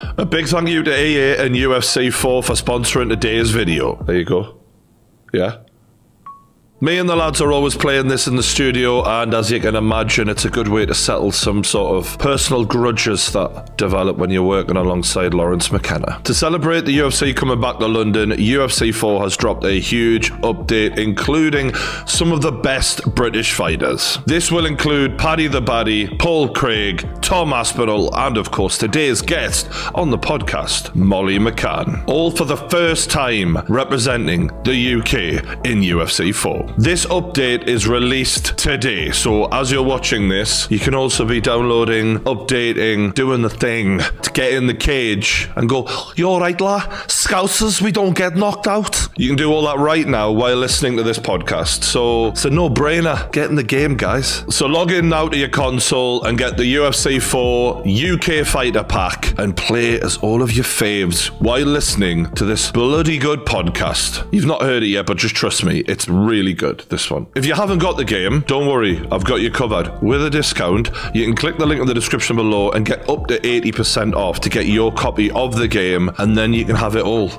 A big thank you to EA and UFC 4 for sponsoring today's video. There you go. Yeah. Me and the lads are always playing this in the studio, and as you can imagine, it's a good way to settle some sort of personal grudges that develop when you're working alongside Lawrence McKenna. To celebrate the UFC coming back to London, UFC 4 has dropped a huge update, including some of the best British fighters. This will include Paddy the Baddy, Paul Craig, Tom Aspinall, and of course today's guest on the podcast, Molly McCann. All for the first time representing the UK in UFC 4. This update is released today, so as you're watching this, you can also be downloading, updating, doing the thing to get in the cage and go, You alright, la? Scousers, we don't get knocked out. You can do all that right now while listening to this podcast. So it's a no brainer. Get in the game, guys. So log in now to your console and get the UFC 4 UK Fighter Pack and play as all of your faves while listening to this bloody good podcast. You've not heard it yet, but just trust me, it's really good, this one. If you haven't got the game, don't worry, I've got you covered. With a discount, you can click the link in the description below and get up to 80% off to get your copy of the game, and then you can have it all.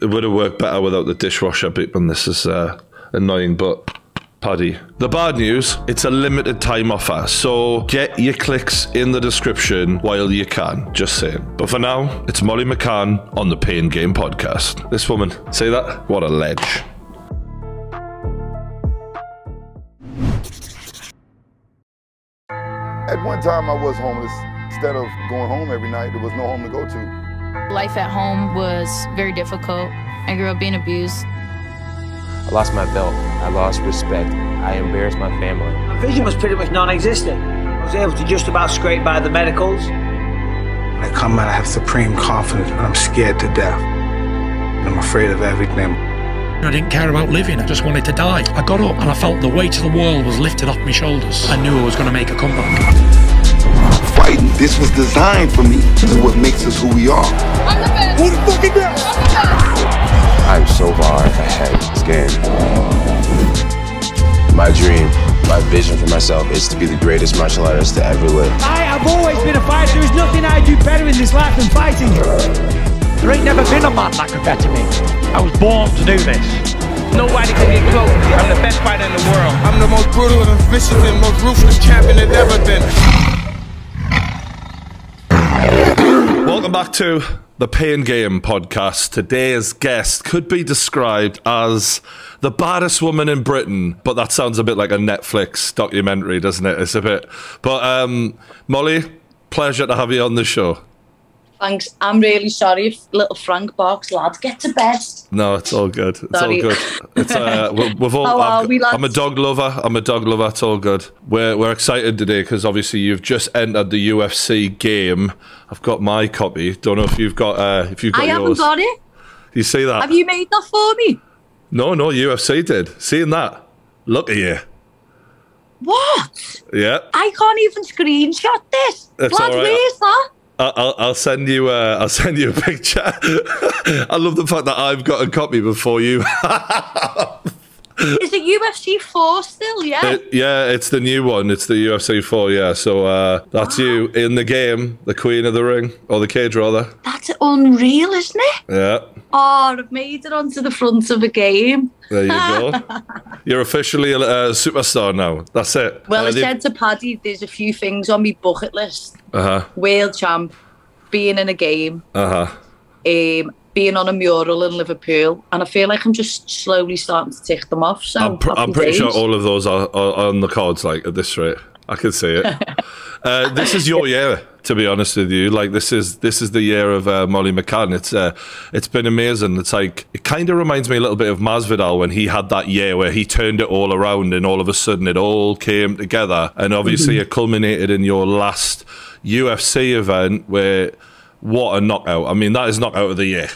It would have worked better without the dishwasher and this is uh, annoying, but Paddy. The bad news, it's a limited time offer, so get your clicks in the description while you can, just saying. But for now, it's Molly McCann on the Pain Game podcast. This woman, say that? What a ledge. At one time, I was homeless. Instead of going home every night, there was no home to go to. Life at home was very difficult. I grew up being abused. I lost my belt. I lost respect. I embarrassed my family. My vision was pretty much non-existent. I was able to just about scrape by the medicals. When I come out, I have supreme confidence, but I'm scared to death. I'm afraid of everything. I didn't care about living, I just wanted to die. I got up and I felt the weight of the world was lifted off my shoulders. I knew I was going to make a comeback. Fighting, this was designed for me. This is what makes us who we are. I'm the best. Who the fuck is that? I'm so far ahead. Scared. My dream, my vision for myself is to be the greatest martial artist to ever live. I have always been a fighter. There's nothing I do better in this life than fighting. There ain't never been a man that could better me. I was born to do this. Nobody can get close. I'm the best fighter in the world. I'm the most brutal and vicious and most ruthless champion there's ever been. Welcome back to the Pain Game podcast. Today's guest could be described as the baddest woman in Britain, but that sounds a bit like a Netflix documentary, doesn't it? It's a bit. But um, Molly, pleasure to have you on the show. Thanks. I'm really sorry if little Frank barks, lad. Get to bed. No, it's all good. It's Sorry. all good. It's uh, we- we've all. How are I've- we? I'm a dog lover. I'm a dog lover. It's all good. We're we're excited today because obviously you've just entered the UFC game. I've got my copy. Don't know if you've got uh, if you've got I haven't got it. You see that? Have you made that for me? No, no, UFC did. Seeing that? Look at you. What? Yeah. I can't even screenshot this. That's Lad, right. where's that? I'll, I'll send you. Uh, I'll send you a picture. I love the fact that I've got a copy before you. Is it UFC 4 still? Yeah. It- yeah, it's the new one. It's the UFC 4. Yeah, so uh, that's you in the game, the Queen of the Ring or the cage rather. That's unreal, isn't it? Yeah, Oh, I've made it onto the front of a game. there you go. You're officially a, a superstar now. That's it. Well, uh, I said to Paddy, there's a few things on my bucket list. Uh huh. World champ, being in a game, Uh huh. um, being on a mural in Liverpool, and I feel like I'm just slowly starting to tick them off. So I'm, pr- I'm pretty days. sure all of those are, are on the cards. Like at this rate, I can see it. uh, this is your year, to be honest with you. Like this is this is the year of uh, Molly McCann. It's uh, it's been amazing. It's like it kind of reminds me a little bit of Masvidal when he had that year where he turned it all around, and all of a sudden it all came together. And obviously it culminated in your last UFC event where. What a knockout! I mean, that is knockout of the year.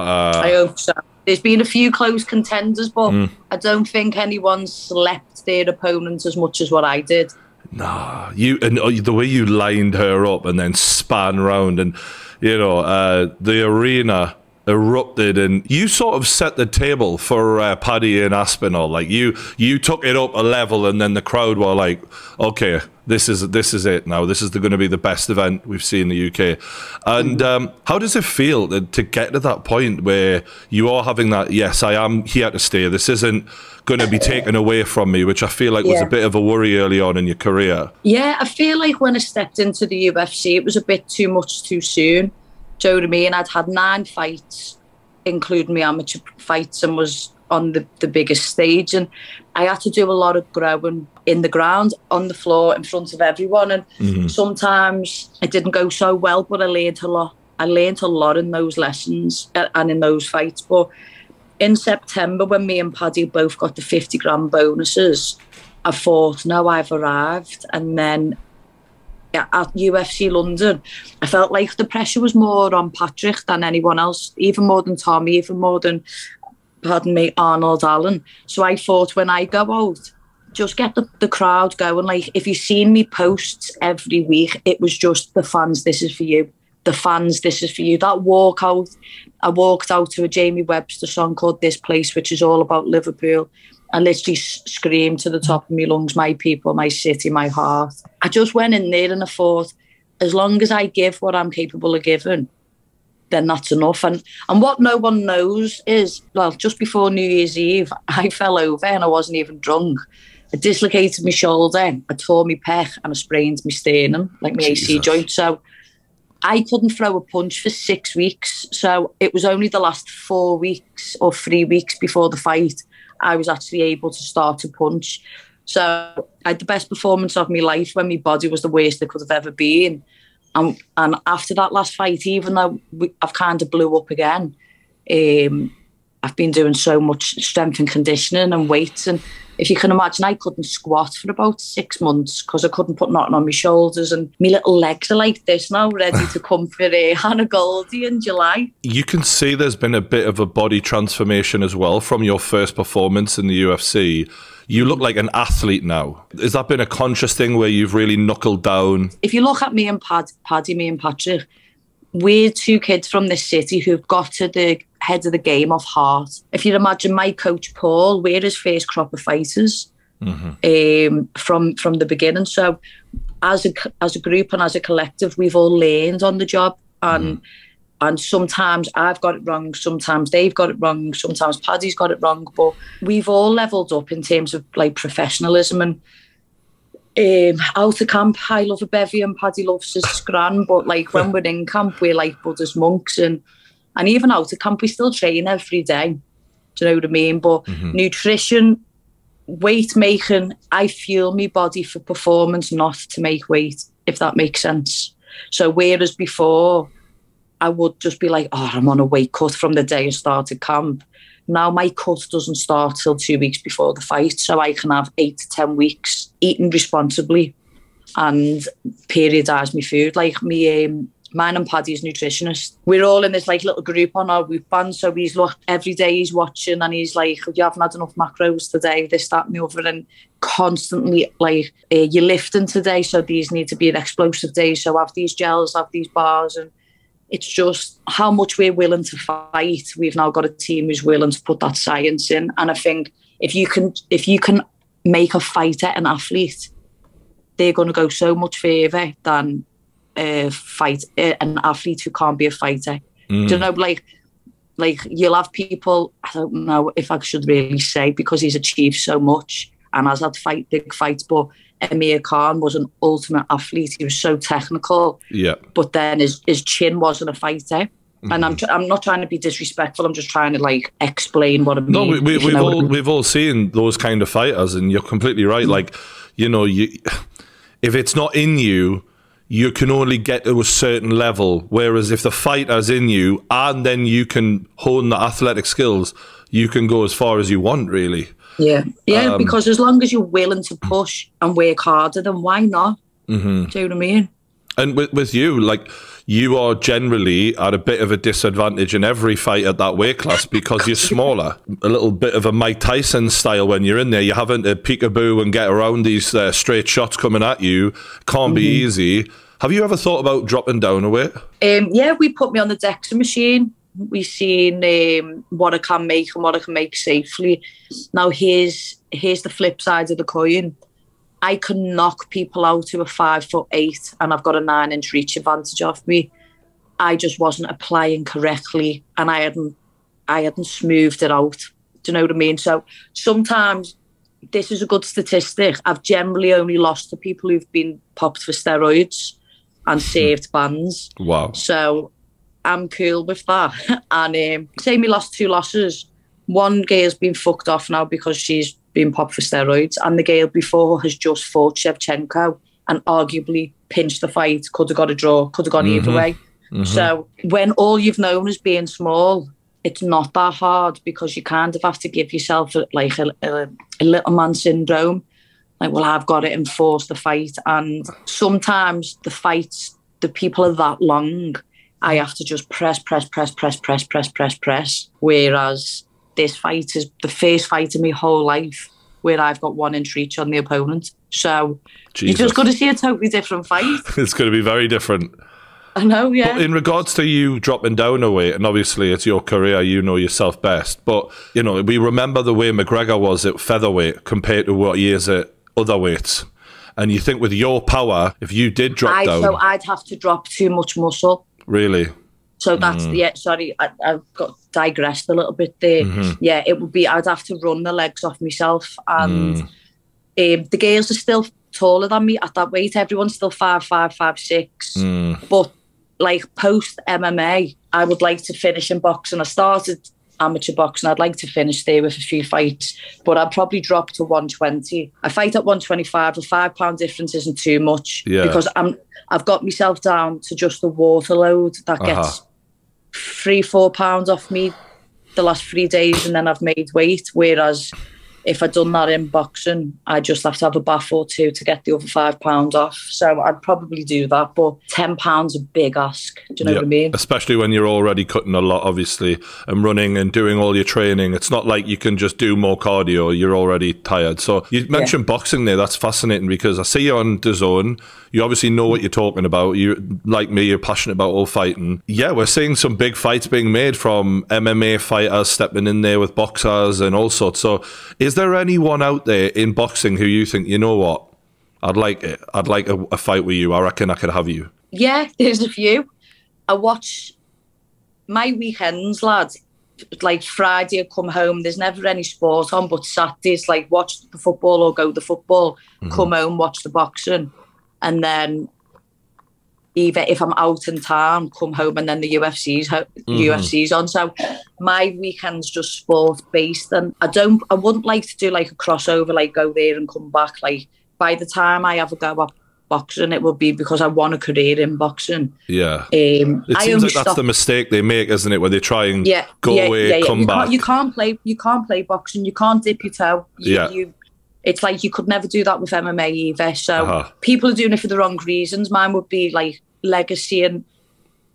I hope so. There's been a few close contenders, but Mm. I don't think anyone slept their opponent as much as what I did. Nah, you and uh, the way you lined her up and then span round, and you know uh, the arena erupted, and you sort of set the table for uh, Paddy and Aspinall. Like you, you took it up a level, and then the crowd were like, "Okay, this is this is it now. This is going to be the best event we've seen in the UK. And um, how does it feel to, to get to that point where you are having that? Yes, I am here to stay. This isn't going to be taken away from me, which I feel like was a bit of a worry early on in your career. Yeah, I feel like when I stepped into the UFC, it was a bit too much too soon. Do you know what I mean? I'd had nine fights, including my amateur fights, and was on the, the biggest stage. And I had to do a lot of growing in the ground, on the floor, in front of everyone. And sometimes it didn't go so well, but I learned a lot. I learned a lot in those lessons uh, and in those fights. But in September, when me and Paddy both got the 50 grand bonuses, I thought, no, I've arrived. And then at UFC London, I felt like the pressure was more on Patrick than anyone else, even more than Tommy, even more than, pardon me, Arnold Allen. So I thought when I go out, just get the, the crowd going. Like, if you've seen me posts every week, it was just the fans, this is for you. The fans, this is for you. That walkout, I walked out to a Jamie Webster song called This Place, which is all about Liverpool. I literally screamed to the top of my lungs, my people, my city, my heart. I just went in there and I thought, as long as I give what I'm capable of giving, then that's enough. And and what no one knows is, well, just before New Year's Eve, I fell over and I wasn't even drunk. I dislocated my shoulder, I tore my pec, and I sprained my sternum, like my AC joint. So I couldn't throw a punch for six weeks. So it was only the last four weeks or three weeks before the fight I was actually able to start to punch. So I had the best performance of my life when my body was the worst it could have ever been. And, and after that last fight, even though we, I've kind of blew up again, um, I've been doing so much strength and conditioning and weights. And if you can imagine, I couldn't squat for about six months because I couldn't put nothing on my shoulders. And my little legs are like this now, ready to come for uh, Hannah Goldy in July. You can see there's been a bit of a body transformation as well from your first performance in the UFC. You look like an athlete now. Has that been a conscious thing where you've really knuckled down? if you look at me and Pad, Paddy, me and Patrick, we're two kids from this city who've got to the head of the game of heart. If you imagine my coach Paul, we're his first crop of fighters um, from from the beginning. So as a as a group and as a collective, we've all learned on the job and. And sometimes I've got it wrong, sometimes they've got it wrong, sometimes Paddy's got it wrong. But we've all leveled up in terms of like professionalism and um, out of camp, I love a bevy and Paddy loves his scran. But like when we're in camp, we're like Buddhist monks, and and even out of camp, we still train every day. Do you know what I mean? But nutrition, weight making, I fuel my body for performance, not to make weight. If that makes sense. So whereas before, I would just be like, oh, I'm on a weight cut from the day I started camp. Now my cut doesn't start till two weeks before the fight, so I can have eight to ten weeks eating responsibly and periodise my food. Like me, um, mine and Paddy's nutritionist. We're all in this like little group on our group band, so he's look every day he's watching and he's like, you haven't had enough macros today, this, that, and the other, and constantly like uh, you're lifting today, so these need to be an explosive day. So have these gels, have these bars, and it's just how much we're willing to fight. We've now got a team who's willing to put that science in, and I think if you can, if you can make a fighter an athlete, they're going to go so much further than a fight an athlete who can't be a fighter. Do you mm. know, like, like you'll have people. I don't know if I should really say because he's achieved so much and has had fight big fights, but. Amir Khan was an ultimate athlete. He was so technical Yeah. but then his, his chin wasn't a fighter. And I'm, mm-hmm. tr- I'm not trying to be disrespectful. I'm just trying to like explain what I mean. No, we, we, we've what I all mean. we've all seen those kind of fighters, and you're completely right. Mm. Like, you know, you if it's not in you, you can only get to a certain level. Whereas if the fighter's in you, and then you can hone the athletic skills, you can go as far as you want. Really. Yeah, yeah. Um, because as long as you're willing to push and work harder, then why not? Mm-hmm. Do you know what I mean? And with, with you, like you are generally at a bit of a disadvantage in every fight at that weight class because you're smaller. A little bit of a Mike Tyson style when you're in there. You're having to peekaboo and get around these uh, straight shots coming at you. Can't be easy. Have you ever thought about dropping down a weight? Um, yeah, we put me on the DEXA machine. We seen um, what I can make and what I can make safely. Now here's here's the flip side of the coin. I can knock people out who are five foot eight and I've got a nine inch reach advantage off me. I just wasn't applying correctly and I hadn't I hadn't smoothed it out. Do you know what I mean? So sometimes this is a good statistic. I've generally only lost to people who've been popped for steroids and saved bands. Wow. So I'm cool with that. and um, say me lost two losses. One girl's been fucked off now because she's been popped for steroids, and the girl before has just fought Shevchenko and arguably pinched the fight. Could have got a draw. Could have gone either Mhm. way. Mhm. So when all you've known is being small, it's not that hard because you kind of have to give yourself a, like a, a, a little man syndrome. Like, well, I've got it and force the fight. And sometimes the fights, the people are that long. I have to just press, press, press, press, press, press, press, press. Whereas this fight is the first fight in my whole life where I've got one inch reach on the opponent. So you're just going to see a totally different fight. it's going to be very different. I know, yeah. But in regards to you dropping down a weight, and obviously it's your career, you know yourself best. But you know, we remember the way McGregor was at featherweight compared to what he is at other weights. And you think with your power, if you did drop I, down, so I'd have to drop too much muscle. Really, So that's Mm. yeah. Sorry, I, I've got digressed a little bit there. Mhm. Yeah, it would be. I'd have to run the legs off myself, and Mm. um, the girls are still taller than me at that weight. Everyone's still five, five, five, six. Mm. But like post MMA, I would like to finish in boxing. I started amateur boxing. I'd like to finish there with a few fights, but I'd probably drop to 120. I fight at 125. A five pound difference isn't too much Yeah. because I'm I've got myself down to just the water load that gets Uh-huh. three, four pounds off me the last three days, and then I've made weight. Whereas if I'd done that in boxing, I'd just have to have a bath or two to get the other five pounds off. So I'd probably do that, but ten pounds a big ask. Do you know Yeah. what I mean? Especially when you're already cutting a lot, obviously, and running and doing all your training. It's not like you can just do more cardio. You're already tired. So you mentioned boxing there. That's fascinating because I see you on the zone. You obviously know what you're talking about. You, like me, you're passionate about all fighting. Yeah, we're seeing some big fights being made from MMA fighters stepping in there with boxers and all sorts. So, is there anyone out there in boxing who you think, you know what, I'd like it. I'd like a, a fight with you. I reckon I could have you. Yeah, there's a few. I watch my weekends, lads. Like Friday, I come home. There's never any sport on, but Saturdays, like watch the football or go to the football. Mm-hmm. Come home, watch the boxing, and then either if I'm out in town, come home, and then the UFC's ho- UFC's on. So my weekends just sport based, and I don't. I wouldn't like to do like a crossover, like go there and come back. Like by the time I have a go at boxing, it will be because I want a career in boxing. Yeah. Um, It I seems like that's stopped- the mistake they make, isn't it? Where they try and yeah, go yeah, away, yeah, yeah. come you back. Can't, you can't play. You can't play boxing. You can't dip your toe. You, Yeah. You, it's like you could never do that with MMA either. So Uh-huh. people are doing it for the wrong reasons. Mine would be like legacy and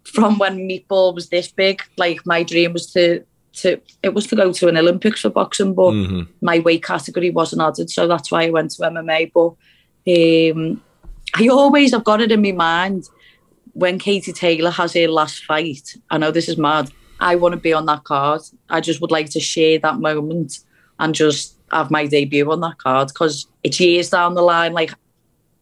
from when meatball was this big. Like my dream was to to it was to go to an Olympics for boxing, but Mhm. my weight category wasn't added, so that's why I went to MMA. But um, I always I've got it in my mind when Katie Taylor has her last fight. I know this is mad. I want to be on that card. I just would like to share that moment and just have my debut on that card because it's years down the line. Like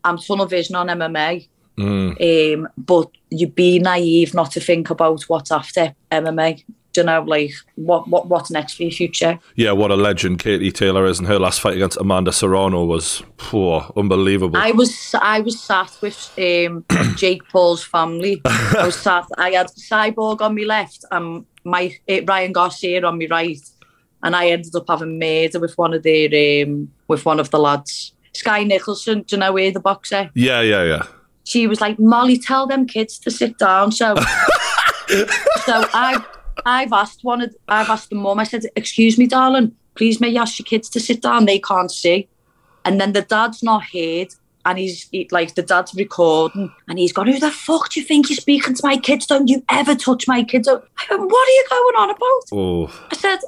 I'm tunnel vision on MMA. Mm. Um, but you'd be naive not to think about what's after MMA. Do you know, like what what what's next for your future? Yeah, what a legend Katie Taylor is, and her last fight against Amanda Serrano was poor, unbelievable. I was I was sat with um, Jake Paul's family. I was sat. I had Cyborg on my left and my eh, Ryan Garcia on my right, and I ended up having murder with one of their um, with one of the lads. Skye Nicolson, do you know where the boxer? yeah, yeah, yeah. she was like, Molly, tell them kids to sit down. So, so I, I've asked one of, I've asked the mum. I said, "Excuse me, darling, please may you ask your kids to sit down? They can't see." And then the dad's not heard, and he's he, like, the dad's recording, and he's gone, "Who the fuck do you think you're speaking to my kids? Don't you ever touch my kids?" I went, "What are you going on about?" Oh, I said,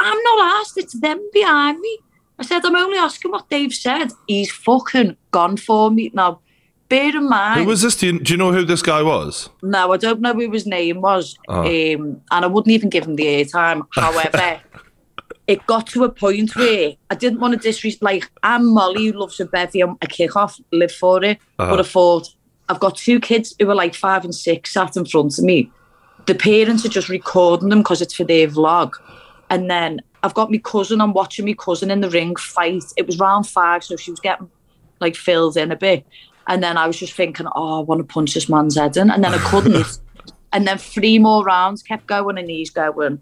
I'm not asked, it's them behind me. I said, I'm only asking what they've said. He's fucking gone for me. Now, bear in mind. who was this? Do you, do you know who this guy was? No, I don't know who his name was. Oh. Um, and I wouldn't even give him the airtime. However, it got to a point where I didn't want to disrespect. Like I'm Molly, who loves a bevy, a kick-off, live for it. Uh-huh. But I thought I've got two kids who are like five and six sat in front of me. The parents are just recording them because it's for their vlog. And then I've got my cousin. I'm watching my cousin in the ring fight. It was round five, so she was getting like filled in a bit. And then I was just thinking, oh, I want to punch this man's head in. And then I couldn't. and then three more rounds kept going, and he's going,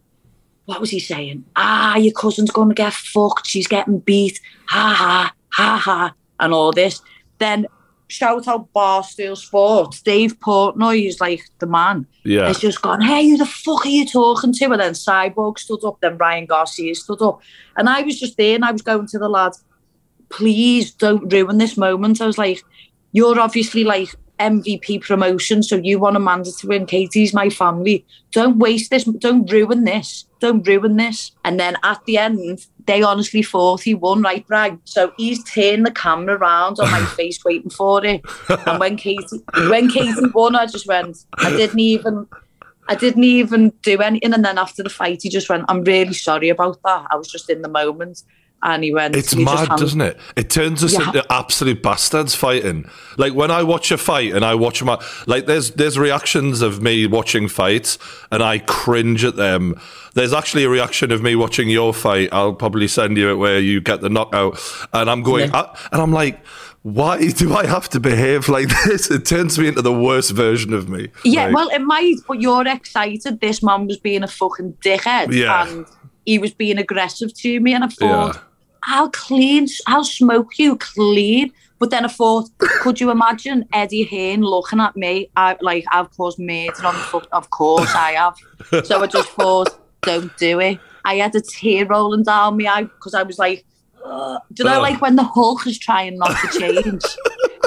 what was he saying? Ah, your cousin's going to get fucked. She's getting beat. Ha ha, ha ha, and all this. Then shout out Barstool Sports. Dave Portnoy is like the man. Yeah. He's just gone, hey, who the fuck are you talking to? And then Cyborg stood up, then Ryan Garcia stood up. And I was just there and I was going to the lads, please don't ruin this moment. I was like, you're obviously like MVP promotion, so you want Amanda to win. Katie's my family. Don't waste this. Don't ruin this. Don't ruin this. And then at the end, they honestly thought he won, right, Bragg? So he's turned the camera around on my face, waiting for it. And when Katie, when Katie won, I just went. I didn't even. I didn't even do anything. And then after the fight, he just went, I'm really sorry about that. I was just in the moment. And he went, It's "You just mad, doesn't it? It turns us Yeah. into absolute bastards fighting. Like when I watch a fight and I watch my like there's there's reactions of me watching fights and I cringe at them. There's actually a reaction of me watching your fight. I'll probably send you it where you get the knockout and I'm going Yeah. "Ah," and I'm like why do I have to behave like this? It turns me into the worst version of me. Yeah, Like, well, it might, but you're excited. This man was being a fucking dickhead. Yeah. And he was being aggressive to me. And I thought, Yeah. I'll clean, I'll smoke you clean. But then I thought, could you imagine Eddie Hearn looking at me? I, like, I've caused murder on the fuck. Of course I have. So I just thought, don't do it. I had a tear rolling down me eye because I was like, "Ugh." do you know, Ugh. like when the Hulk is trying not to change?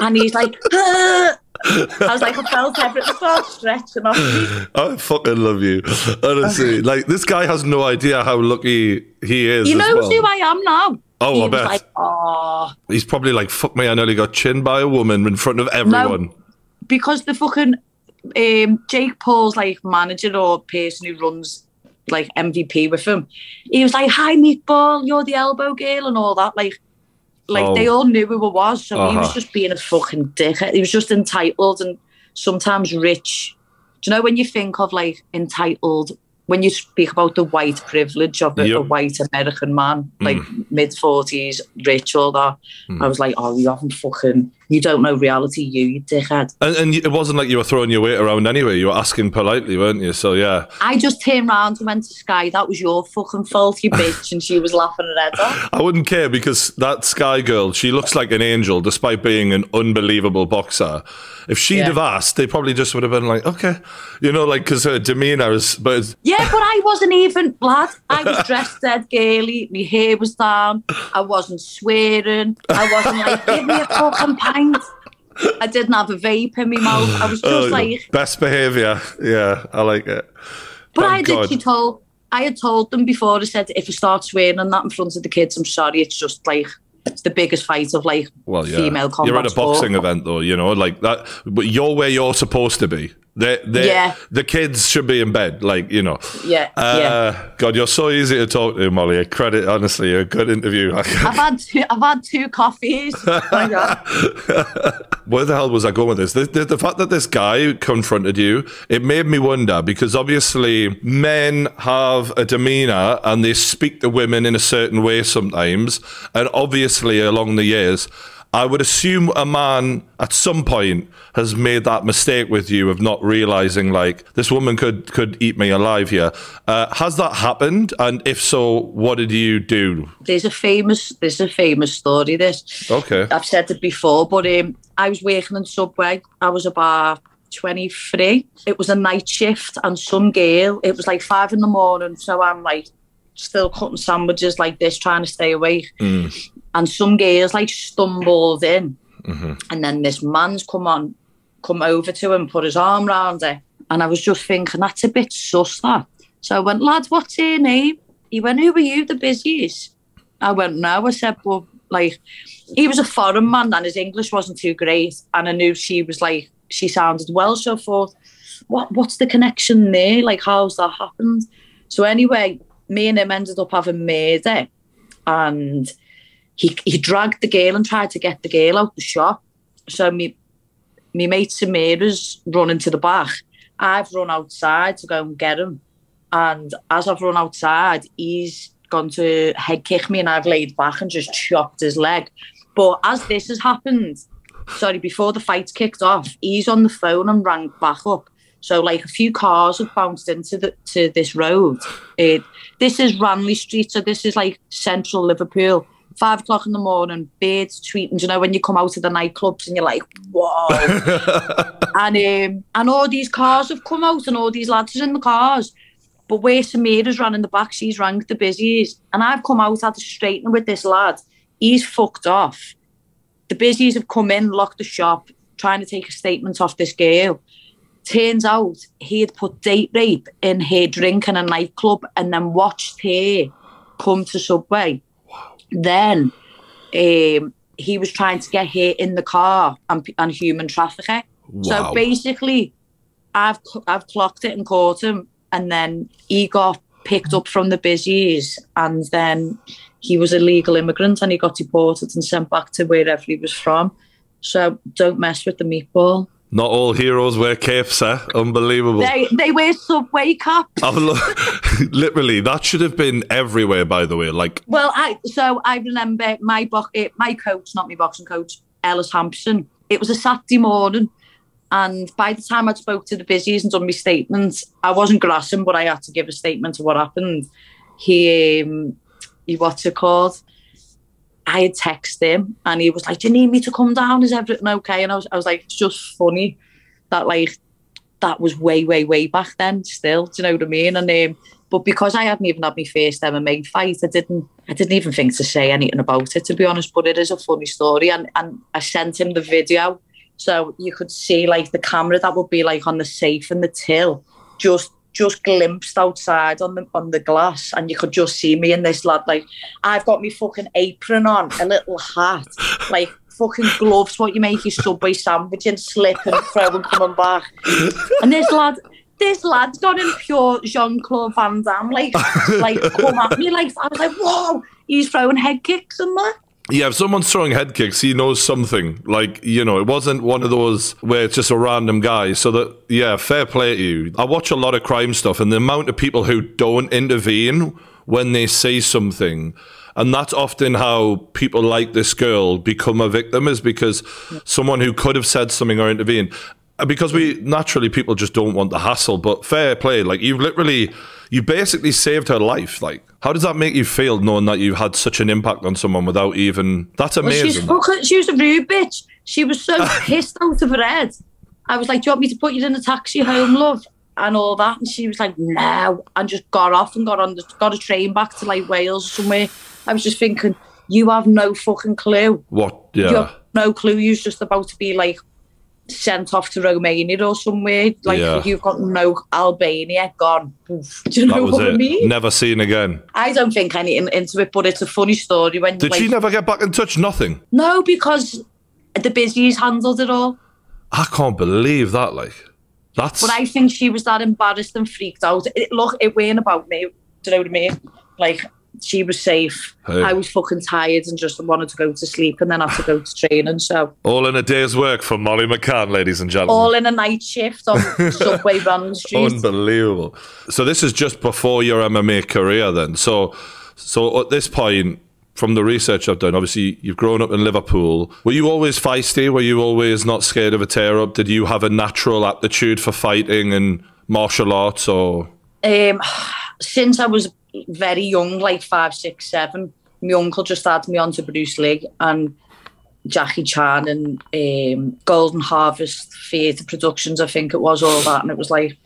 and he's like, "Ugh." I was like, I felt everything start stretching off me. I fucking love you. Honestly. like this guy has no idea how lucky he is. He knows well. who I am now. Oh, he I bet. like, oh, He's probably like, fuck me, I nearly got chinned by a woman in front of everyone. because the fucking um, Jake Paul's like manager or person who runs like MVP with him, he was like, "Hi, meatball, you're the elbow girl," and all that. Like, like Oh. they all knew who it was. So he was Uh-huh. just being a fucking dickhead. He was just entitled and sometimes rich. Do you know when you think of like entitled? When you speak about the white privilege of a, Yep. a white American man, like mid forties, rich, all that, I was like, "Oh, you haven't fucking, you don't know reality, you, you dickhead." And, and it wasn't like you were throwing your weight around anyway. You were asking politely, weren't you? So yeah, I just turned round and went to Skye. That was your fucking fault, you bitch. And she was laughing her head. I wouldn't care because that Skye girl, she looks like an angel despite being an unbelievable boxer. If she'd Yeah. have asked, they probably just would have been like, okay, you know, like because her demeanor is. But Yeah, but I wasn't even, lad. I was dressed dead gaily. My hair was down. I wasn't swearing. I wasn't like, give me a fucking pint. I didn't have a vape in my mouth. I was just oh, like, best behavior. Yeah, I like it. but I did. She told, I had told them before. I said, if I start swearing and that in front of the kids, I'm sorry. It's just like, it's the biggest fight of like Well, yeah. female combat You're at a boxing sport. event, though. You know, like that. But you're where you're supposed to be. They, they, Yeah. The kids should be in bed, like you know. Yeah, Uh, yeah. God, you're so easy to talk to, Molly. A credit, honestly, a good interview. I've had two, I've had two coffees. Oh. Where the hell was I going with this? The, the, the fact that this guy confronted you, it made me wonder because obviously men have a demeanor and they speak to women in a certain way sometimes. And obviously, along the years, I would assume a man at some point has made that mistake with you of not realizing like this woman could could eat me alive here. Uh, has that happened? And if so, what did you do? There's a famous, there's a famous story. This Okay. I've said it before, but um, I was working in Subway. I was about 23. It was a night shift, and some girl. It was like five in the morning, so I'm like still cutting sandwiches like this, trying to stay awake. And some girls like stumbled in, mm-hmm. and then this man's come on, come over to him, put his arm round her, and I was just thinking that's a bit sus that. So I went, lad, what's your name? He went, who are you, the busiest? I went, no. I said, well, like, he was a foreign man and his English wasn't too great. And I knew she was like, she sounded Welsh. So I thought, what, what's the connection there? Like, how's that happened? So anyway, me and him ended up having murder, and he he dragged the girl and tried to get the girl out the shop. So me, me mate Samira's running to the back. I've run outside to go and get him, and as I've run outside, he's gone to head kick me, and I've laid back and just chopped his leg. But as this has happened, sorry, before the fight kicked off, he's on the phone and rang back up. So like a few cars have bounced into the to this road. It this is Ranelagh Street, so this is like central Liverpool. Five o'clock in the morning, birds tweeting. You know when you come out of the nightclubs and you're like, whoa, and um, and all these cars have come out and all these lads are in the cars. But where Samira's ran in the back, she's rang the busies, and I've come out had a straightening with this lad. He's fucked off. The busies have come in, locked the shop, trying to take a statement off this girl. Turns out he had put date rape in her drink in a nightclub and then watched her come to Subway. Then um, he was trying to get her in the car and, and human trafficking. Wow. So basically, I've I've clocked it and caught him, and then he got picked up from the busies, and then he was a legal immigrant and he got deported and sent back to wherever he was from. So don't mess with the meatball. Not all heroes wear capes, eh? Unbelievable. They they wear subway caps. Lo- literally, that should have been everywhere, by the way. Like, Well, I so I remember my bo- eh, my coach, not my boxing coach, Ellis Hampson. It was a Saturday morning, and by the time I'd spoke to the busies and done my statement, I wasn't grassing, but I had to give a statement of what happened. He, um, he what's it called? I had texted him, and he was like, "Do you need me to come down? Is everything okay?" And I was, I was like, "It's just funny that like that was way, way, way back then. Still, do you know what I mean?" And um, but because I hadn't even had my first MMA fight, I didn't I didn't even think to say anything about it to be honest. But it is a funny story, and and I sent him the video so you could see like the camera that would be like on the safe and the till, just just glimpsed outside on the on the glass, and you could just see me and this lad like I've got me fucking apron on, a little hat, like fucking gloves, what you make your subway sandwich and slip and throw and coming back, and this lad this lad's got in pure Jean Claude Van Damme, like, like come at me, like I was like, whoa, he's throwing head kicks and that. Yeah, if someone's throwing head kicks, he knows something. Like, you know, it wasn't one of those where it's just a random guy. So that, yeah, fair play to you. I watch a lot of crime stuff, and the amount of people who don't intervene when they say something. And that's often how people like this girl become a victim, is because someone who could have said something or intervened. Uh, Because we naturally people just don't want the hassle, but fair play. Like you've literally, you basically saved her life. Like, how does that make you feel knowing that you had such an impact on someone without even? That's Well, she's amazing. fucking, she was a rude bitch. She was so pissed out of her head. I was like, Do you want me to put you in a taxi home, love? And all that. And she was like, No. And just got off and got on the got a train back to like Wales or somewhere. I was just thinking, You have no fucking clue. what? You Yeah. have no clue. You're just about to be like sent off to Romania or somewhere. Like Yeah. you've got no Albania gone. Poof. Do you know That what I mean? Never seen again. I don't think anything into it, but it's a funny story when Did like, she never get back in touch? Nothing. No, because the busies handled it all. I can't believe that. Like, that's. But I think she was that embarrassed and freaked out. It, look, it weren't about me. Do you know what I mean? Like, she was safe. Hey. I was fucking tired and just wanted to go to sleep and then I had to go to training. So, all in a day's work for Molly McCann, ladies and gentlemen. all in a night shift on Subway Brandon Street. Unbelievable. So this is just before your MMA career, then. So, so at this point, from the research I've done, obviously you've grown up in Liverpool. Were you always feisty? Were you always not scared of a tear up? Did you have a natural aptitude for fighting and martial arts, or Um, since I was very young, like five, six, seven, my uncle just had me onto Bruce Lee and Jackie Chan and um, Golden Harvest Theatre Productions, I think it was all that. And it was like,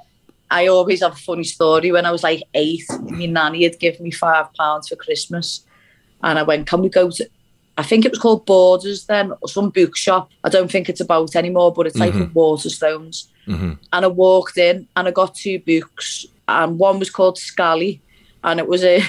I always have a funny story. When I was like eight, my nanny had given me five pounds for Christmas. And I went, Can we go to, I think it was called Borders then, or some bookshop. I don't think it's about anymore, but it's like Mhm. Waterstones. And I walked in and I got two books, and one was called Scally, and it was a,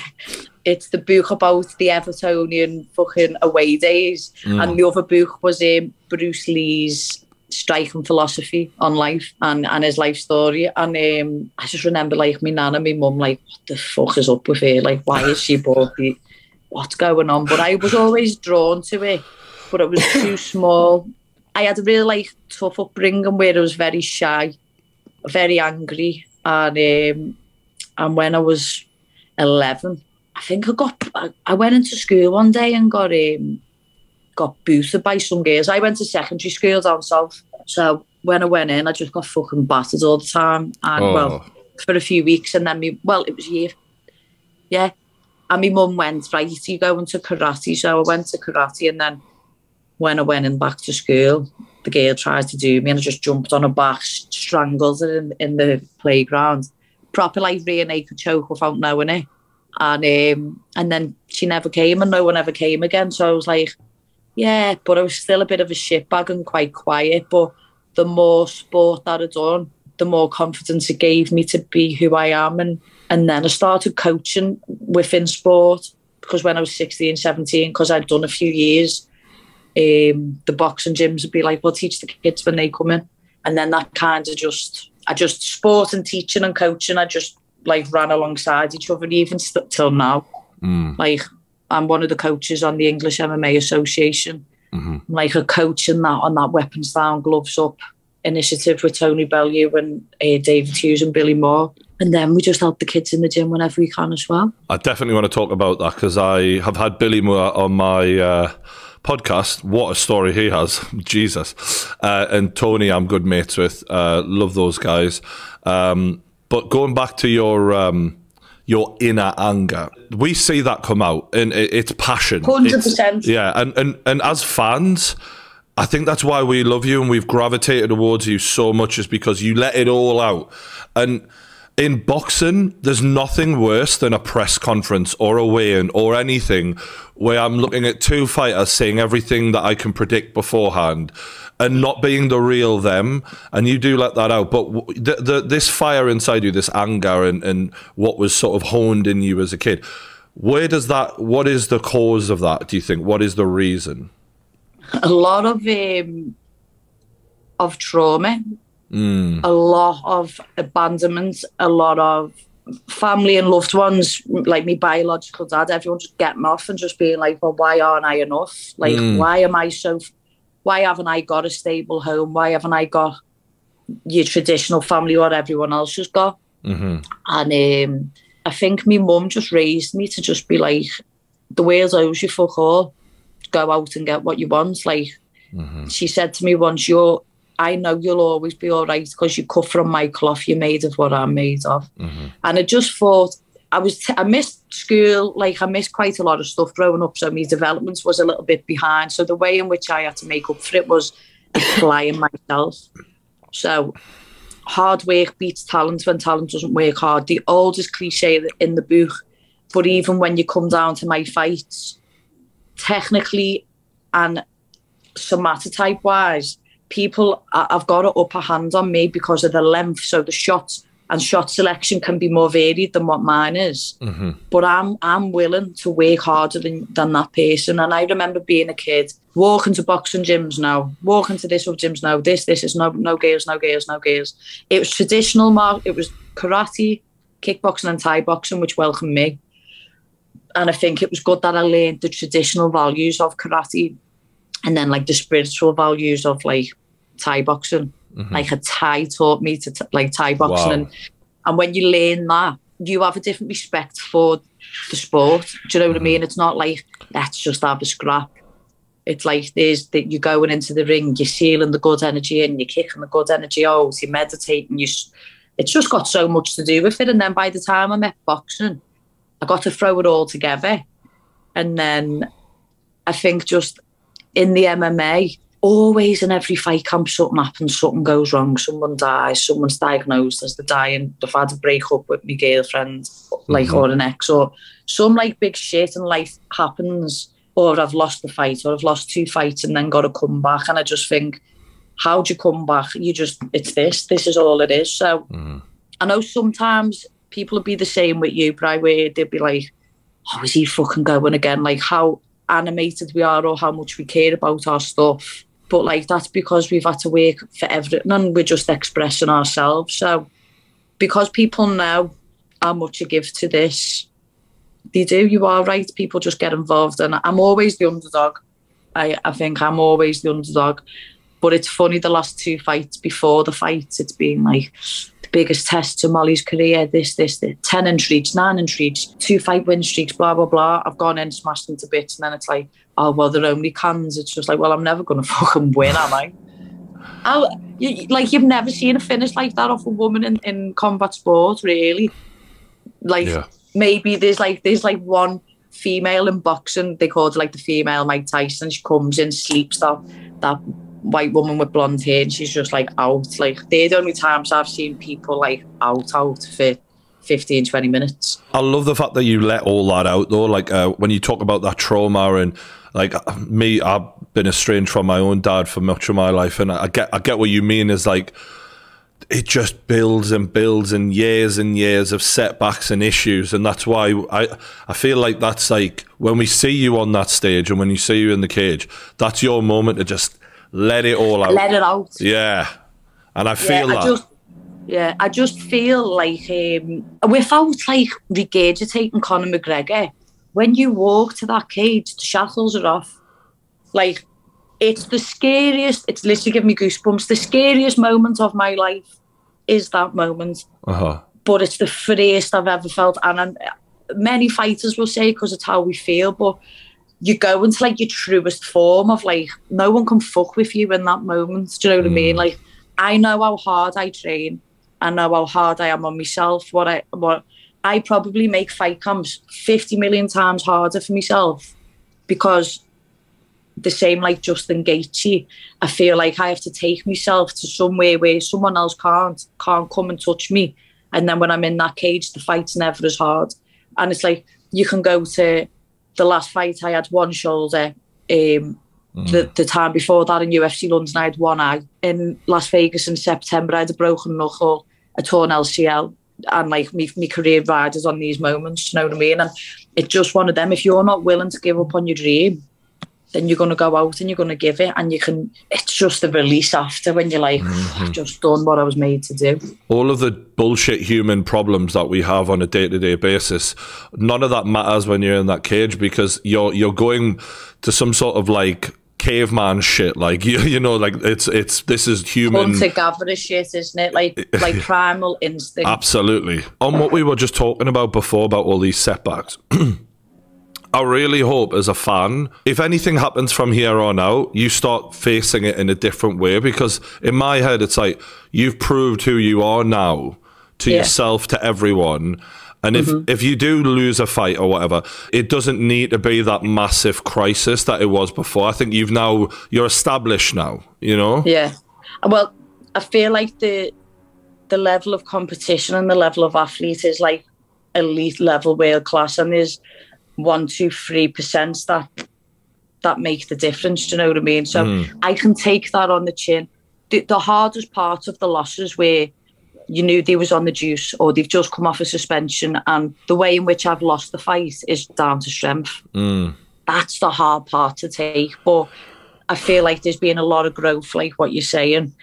it's the book about the Evertonian fucking away days, Mm. and the other book was um, Bruce Lee's striking philosophy on life and, and his life story. And um, I just remember like my nan and my mum like, what the fuck is up with her? Like, why is she bored? What's going on? But I was always drawn to it, but it was too small. I had a really like tough upbringing where I was very shy, very angry, and um, and when I was eleven, I think I got I, went into school one day and got um, got booted by some girls. I went to secondary school down south, so when I went in, I just got fucking battered all the time, and Oh. well, for a few weeks, and then me well, it was year, yeah. And my mum went right, you going to karate, so I went to karate, and then when I went in back to school, the girl tried to do me, and I just jumped on her back, strangled her in, in the playground, proper like naked choke without knowing it, and um, and then she never came, and no one ever came again. So I was like, yeah, but I was still a bit of a shitbag and quite quiet. But the more sport that I'd done, the more confidence it gave me to be who I am. And, and then I started coaching within sport because when I was 16, 17, because I'd done a few years, um, the boxing gyms would be like, well, teach the kids when they come in. And then that kind of just, I just sport and teaching and coaching, I just like ran alongside each other, even st- till now. Like I'm one of the coaches on the English MMA Association. I'm like a coach in that on that weapons down, gloves up initiative with Tony Bellew and uh, David Hughes and Billy Moore. And then we just help the kids in the gym whenever we can as well. I definitely want to talk about that because I have had Billy Moore on my uh, podcast. What a story he has. Jesus. Uh, and Tony, I'm good mates with. Uh, love those guys. Um, but going back to your. Um, your inner anger. We see that come out, and it, it's passion. 100%. Yeah, and, and and as fans, I think that's why we love you and we've gravitated towards you so much, is because you let it all out. And in boxing, there's nothing worse than a press conference or a weigh-in or anything where I'm looking at two fighters saying everything that I can predict beforehand and not being the real them. And you do let that out. But the, the, this fire inside you, this anger and, and what was sort of honed in you as a kid, where does that, what is the cause of that, do you think? What is the reason? A lot of um, of trauma, a lot of abandonment, a lot of family and loved ones, like my biological dad, everyone just getting off and just being like, well, why aren't I enough? Like, mm. why am I so, why haven't I got a stable home? Why haven't I got your traditional family what everyone else has got? Mm-hmm. And um, I think my mum just raised me to just be like, the world owes you fuck all. Go out and get what you want. Like, mm-hmm. she said to me once, you're, I know you'll always be all right because you cut from my cloth, you're made of what I'm made of. Mm-hmm. And I just thought, I was, t- I missed school, like I missed quite a lot of stuff growing up. So my development was a little bit behind. So the way in which I had to make up for it was applying myself. So hard work beats talent when talent doesn't work hard. The oldest cliche in the book. But even when you come down to my fights, technically and somatotype wise, people I've got an upper hand on me because of the length. So the shots and shot selection can be more varied than what mine is. Mm-hmm. But I'm I'm willing to work harder than, than that person. And I remember being a kid, walking to boxing gyms now, walking to this other gyms now. This this is no no gears, no gears, no gears. It was traditional mark. It was karate, kickboxing, and Thai boxing, which welcomed me. And I think it was good that I learned the traditional values of karate and then like the spiritual values of like Thai boxing. Mm-hmm. Like a Thai taught me to t- like Thai boxing, Wow. and and when you learn that, you have a different respect for the sport. Do you know what I mm-hmm. mean? It's not like let's just have a scrap. It's like there's that you're going into the ring, you're sealing the good energy in, you're kicking the good energy out, you're meditating. You, it's just got so much to do with it. And then by the time I met boxing, I got to throw it all together. And then I think just in the MMA, always in every fight camp, something happens, something goes wrong, someone dies, someone's diagnosed as the dying, they've had to break up with my girlfriend, like, mm-hmm. or an ex, or some like big shit in life happens, or I've lost the fight, or I've lost two fights and then got to come back. And I just think, how do you come back? You just, it's this, this is all it is. So mm-hmm. I know sometimes people would be the same with you, but I where they'd be like, oh, is he fucking going again? Like how animated we are or how much we care about our stuff. but like that's because we've had to work for everything and we're just expressing ourselves. So because people know how much you give to this, they do. You are right. People just get involved, and I'm always the underdog. I, I think I'm always the underdog. But it's funny, the last two fights before the fights, it's been like biggest test to Molly's career. This, this, this 10 and streaks, 9 and streaks, two fight win streaks, blah, blah, blah. I've gone in, smashed into bits, and then it's like, oh, well, they're only cans. It's just like, well, I'm never going to fucking win, am I? I'll, you, like, you've never seen a finish like that off a woman in, in combat sport, really. Like, Yeah. maybe there's like, there's like one female in boxing, they call it like the female Mike Tyson. She comes in, sleeps that, that white woman with blonde hair, and she's just like out. Like, they're the only times I've seen people like out, out for 15, 20 minutes. I love the fact that you let all that out though. Like uh, when you talk about that trauma and like me, I've been estranged from my own dad for much of my life, and I get I get what you mean. Is like it just builds and builds and years and years of setbacks and issues, and that's why I I feel like that's like when we see you on that stage and when you see you in the cage, that's your moment to just let it all out. Let it out. Yeah, and I feel yeah, that. I just, yeah, I just feel like um, without like regurgitating Conor McGregor, when you walk to that cage, the shackles are off. Like it's the scariest. It's literally giving me goosebumps. The scariest moment of my life is that moment, uh huh. but it's the freest I've ever felt. And I'm, many fighters will say because it's how we feel, but you go into like your truest form of like no one can fuck with you in that moment. Do you know what I mean? Mm. Like I know how hard I train. I know how hard I am on myself. What I what I probably make fight camps fifty million times harder for myself because the same like Justin Gaethje. I feel like I have to take myself to somewhere where someone else can't can't come and touch me. And then when I'm in that cage, the fight's never as hard. And it's like you can go to the last fight I had one shoulder. Um, the, the time before that in UFC London, I had one eye. In Las Vegas in September, I had a broken knuckle, a torn LCL, and like me, me career riders on these moments. You know what I mean? And it's just one of them. If you're not willing to give up on your dream, then you're going to go out and you're going to give it, and you can. It's just the release after when you're like, oh, I've mm-hmm. just done what I was made to do. all of the bullshit human problems that we have on a day-to-day basis none of that matters when you're in that cage because you're you're going to some sort of like caveman shit like you, you know like it's it's this is human Hunter gatherer shit, isn't it? Like like primal instinct. Absolutely. On what we were just talking about before about all these setbacks. I really hope as a fan, if anything happens from here on out, you start facing it in a different way because in my head it's like you've proved who you are now to Yeah. yourself to everyone. And if, mm-hmm. if you do lose a fight or whatever, it doesn't need to be that massive crisis that it was before. I think you've now you're established now, you know? Yeah. Well, I feel like the the level of competition and the level of athlete is like elite level world class, and there's one, two, three percent that that make the difference. Do you know what I mean? So mm. I can take that on the chin. The, the hardest part of the losses where you knew they was on the juice or they've just come off a suspension and the way in which I've lost the fight is down to strength. Mm. That's the hard part to take. But I feel like there's been a lot of growth, like what you're saying.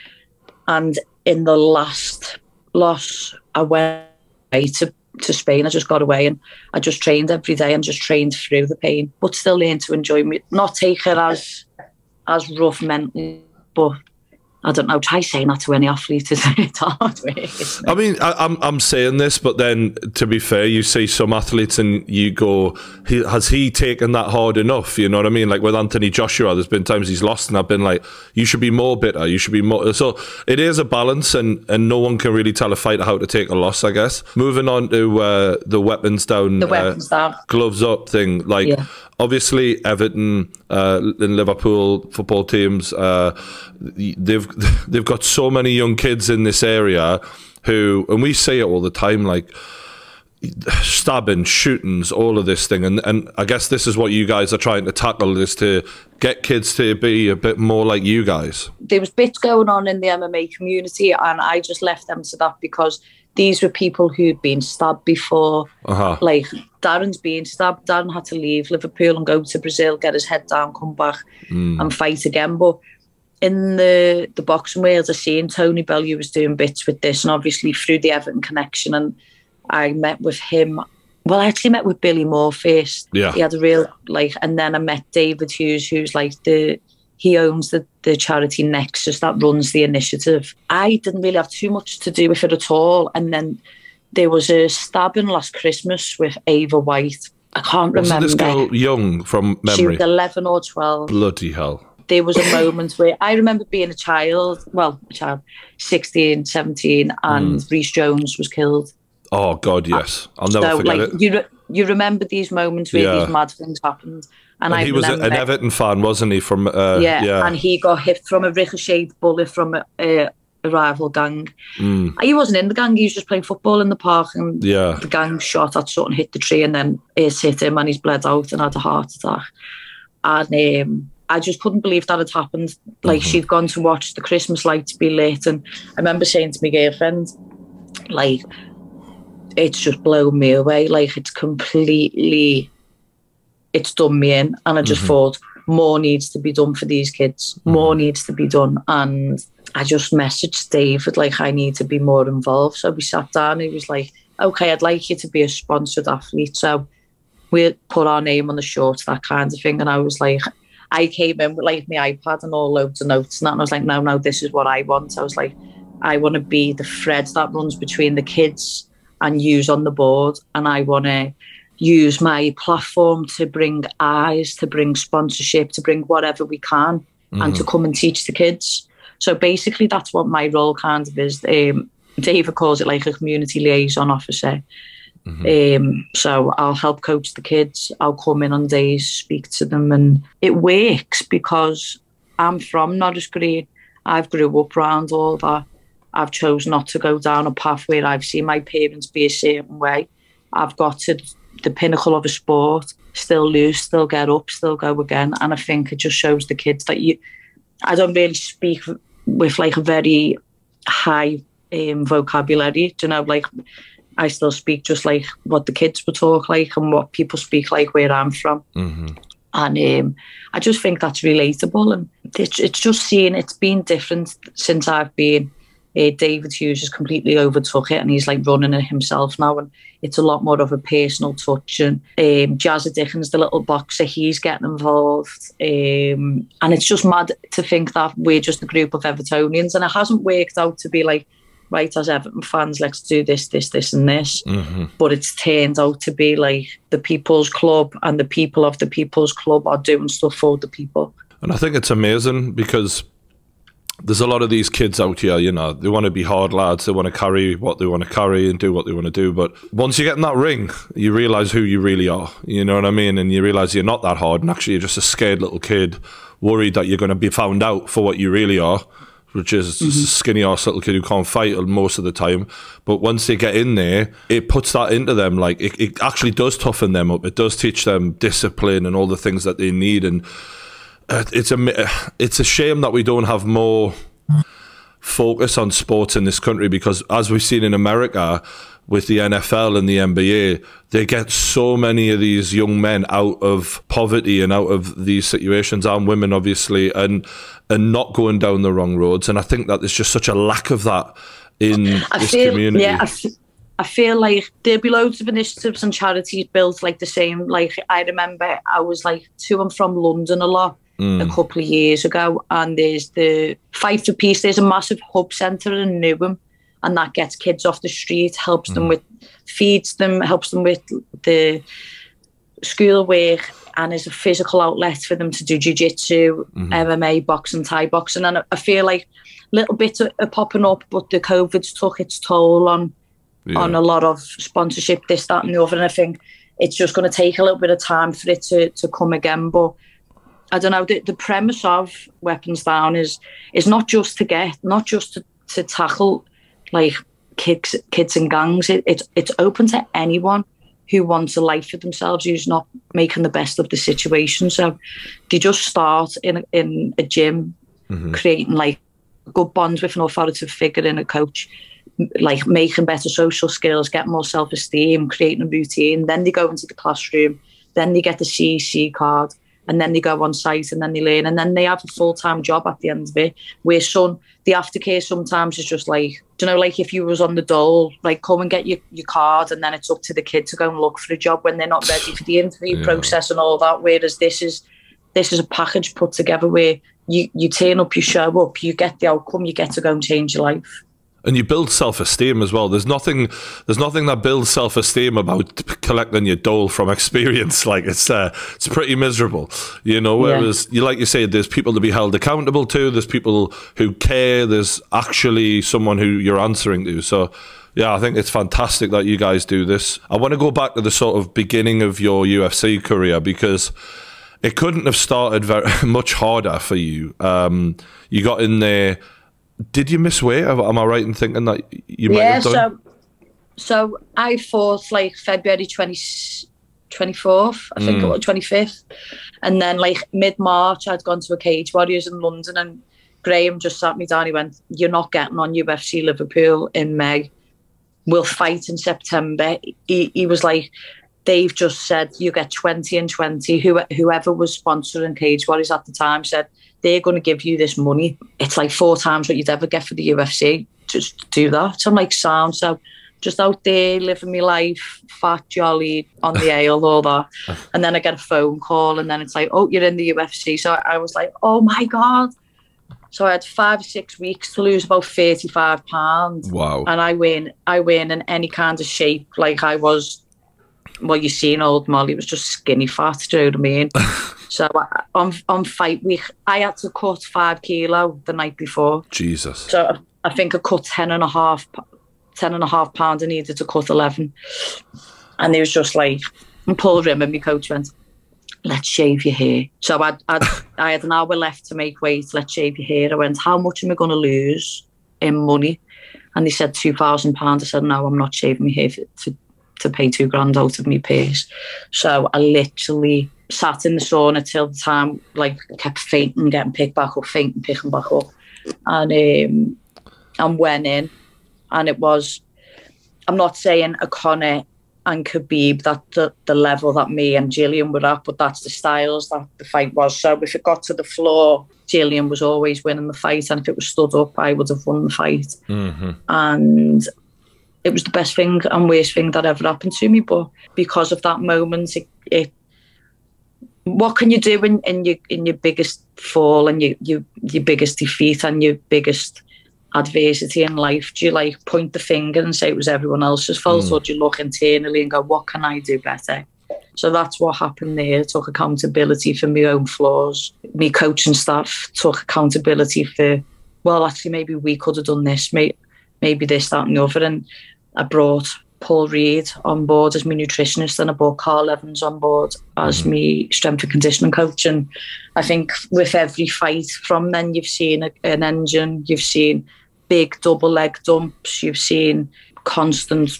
And in the last loss, I went to, to Spain. I just got away and I just trained every day and just trained through the pain, but still learned to enjoy me, not take it as as rough mentally, but I don't know. Try saying that to any athlete. It's hard. Really. I mean, I, I'm I'm saying this, but then to be fair, you see some athletes and you go, he, has he taken that hard enough? You know what I mean? Like with Anthony Joshua, there's been times he's lost, and I've been like, you should be more bitter. You should be more. So it is a balance, and and no one can really tell a fighter how to take a loss. I guess. Moving on to uh, the weapons down, The weapons down. gloves up thing. Like Yeah. Obviously Everton uh, and Liverpool football teams, uh, they've they've got so many young kids in this area who, and we say it all the time, like stabbing, shootings, all of this thing, and and I guess this is what you guys are trying to tackle is to get kids to be a bit more like you guys. there was bits going on in the MMA community, and I just left them to that because these were people who'd been stabbed before. Uh-huh. Like Darren's being stabbed. Darren had to leave Liverpool and go to Brazil, get his head down, come back and fight again. But in the the boxing world, I seen Tony Bellew was doing bits with this, and obviously through the Everton connection, and I met with him. Well, I actually met with Billy Moore first. Yeah. he had a real like, and then I met David Hughes, who's like the he owns the the charity Nexus that runs the initiative. I didn't really have too much to do with it at all, and then there was a stabbing last Christmas with Ava White. I can't Wasn't remember. this girl young from memory? She was 11 or 12 Bloody hell. there was a moment where I remember being a child, well, a child, 16, 17, and Mm. Rhys Jones was killed. Oh God, yes. I'll never so, forget like, it. you you remember these moments where Yeah. these mad things happened, and, And I he was an Everton fan, wasn't he? From uh, yeah, yeah, and he got hit from a ricocheted bullet from a, a, a rival gang. Mm, He wasn't in the gang; he was just playing football in the park, and yeah. the gang shot at something, hit the tree, and then it hit him, and he's bled out and had a heart attack. And um, I just couldn't believe that had happened. Like she'd gone to watch the Christmas lights be lit, and I remember saying to my girlfriend, like, it's just blown me away. Like it's completely, it's done me in, and I just Mhm. thought more needs to be done for these kids. More needs to be done, and I just messaged David like I need to be more involved. So we sat down. He was like, "Okay, I'd like you to be a sponsored athlete." So we put our name on the shorts, that kind of thing. And I was like, I came in with like my iPad and all loads of notes and that. And I was like, no, no, this is what I want. I was like, I want to be the thread that runs between the kids and use on the board. And I want to use my platform to bring eyes, to bring sponsorship, to bring whatever we can and to Mhm. come and teach the kids. So basically, that's what my role kind of is. Um, David calls it like a community liaison officer. Um, so I'll help coach the kids. I'll come in on days, speak to them, and it works because I'm from Norris Green. I've grew up around all that. I've chosen not to go down a path where I've seen my parents be a certain way. I've got to the pinnacle of a sport, still lose, still get up, still go again. And I think it just shows the kids that you. I don't really speak with like a very high um, vocabulary. Do you know, like I still speak just like what the kids would talk like and what people speak like where I'm from. Mm-hmm. And um, I just think that's relatable. And it's, it's just seeing it's been different since I've been. Uh, David Hughes has completely overtook it and he's like running it himself now. And it's a lot more of a personal touch. And um, Jazza Dickens, the little boxer, he's getting involved. Um, and it's just mad to think that we're just a group of Evertonians. And it hasn't worked out to be like, right, as Everton fans, let's do this, this, this, and this Mm-hmm. but it's turned out to be like the people's club and the people of the people's club are doing stuff for the people. And I think it's amazing because there's a lot of these kids out here, you know, they want to be hard lads, they want to carry what they want to carry and do what they want to do. But once you get in that ring, you realize who you really are. You know what I mean? And you realize you're not that hard. And actually, you're just a scared little kid, worried that you're going to be found out for what you really are, which is just a mm-hmm. skinny ass little kid who can't fight most of the time. But once they get in there, it puts that into them. Like, it, it actually does toughen them up. It does teach them discipline and all the things that they need. And Uh, it's a it's a shame that we don't have more focus on sports in this country because as we've seen in America with the NFL and the NBA they get so many of these young men out of poverty and out of these situations and women obviously and and not going down the wrong roads and I think that there's just such a lack of that in I this feel, community yeah, I, f- I feel like there'll be loads of initiatives and charities built like the same. Like I remember I was like to and from London a lot Mm. a couple of years ago, and there's the Fight for Peace. There's a massive hub centre in Newham, and that gets kids off the street, helps them with, feeds them, helps them with the school work, and is a physical outlet for them to do jiu-jitsu, MMA, boxing, Thai boxing. And I- feel like little bits are, popping up, but the COVID's took its toll on on a lot of sponsorship, this, that, and the other. And I think it's just going to take a little bit of time for it to, to come again. But I don't know. The, the premise of Weapons Down is is not just to get, not just to, to tackle like kids, kids and gangs. It, it's it's open to anyone who wants a life for themselves, who's not making the best of the situation. So they just start in a- in a gym, mm-hmm. creating like good bonds with an authoritative figure in a coach, like making better social skills, get more self esteem, creating a routine. Then they go into the classroom, then they get the CEC card, and then they go on site and then they learn. And then they have a full-time job at the end of it where son the aftercare sometimes is just like do you know like if you was on the dole like come and get your, your card and then it's up to the kid to go and look for a job when they're not ready for the interview Yeah. process and all that. Whereas this is this is a package put together where you you turn up you show up you get the outcome you get to go and change your life and you build self-esteem as well there's nothing there's nothing that builds self-esteem about collecting your dole from experience like it's uh, it's pretty miserable you know Yeah. whereas you like you say there's people to be held accountable to there's people who care there's actually someone who you're answering to so yeah, I think it's fantastic that you guys do this. I want to go back to the sort of beginning of your UFC career because it couldn't have started very much harder for you. Um, you got in there. Did you miss weight? Am I right in thinking that you might yeah have done? so so i fought like february 20, 24th i think Mm. it was 25th and then like mid-march i'd gone to a cage warriors in london and graham just sat me down he went you're not getting on ufc liverpool in may we'll fight in september he, he was like they've just said you get 20 and 20 Who, whoever was sponsoring cage warriors at the time said they're going to give you this money it's like four times what you'd ever get for the ufc just do that so i'm like sound so just out there living my life fat jolly on the ale all that and then i get a phone call and then it's like oh you're in the ufc so i was like oh my god so i had five or six weeks to lose about 35 pounds Wow. and I win, I win in any kind of shape. Like I was, well, you seen old Molly was just skinny fat. Do you know what I mean? so I- on on fight week, I had to cut five kilo the night before. Jesus. So I think I cut ten and a half, ten and a half pounds. I needed to cut eleven, and it was just like, and Paul Rimmer my coach went, "Let's shave your hair." So I I I had an hour left to make weight. Let's shave your hair. I went, "How much am I going to lose in money?" And they said two thousand pounds. I said, "No, I'm not shaving my hair for, to to pay two grand out of my purse." So I literally sat in the sauna till the time like kept fainting, getting picked back up, fainting, picking back up, and um, and went in, and it was. I'm not saying a Conor and Khabib that the, the level that me and Jillian were at, but that's the styles that the fight was. So if it got to the floor, Jillian was always winning the fight, and if it was stood up, I would have won the fight. Mm-hmm. And it was the best thing and worst thing that ever happened to me. But because of that moment, it, it what can you do in, in your in your biggest fall and your, your your biggest defeat and your biggest adversity in life? Do you like point the finger and say it was everyone else's fault, Mm. or do you look internally and go, what can I do better? So that's what happened there. I took accountability for my own flaws. Me coaching staff took accountability for, well, actually, maybe we could have done this, may- maybe this, that, and the other. And I brought Paul Reed on board as my nutritionist, and I brought Carl Evans on board as my strength and conditioning coach. And I think with every fight from then, you've seen a, an engine, you've seen big double leg dumps, you've seen constant,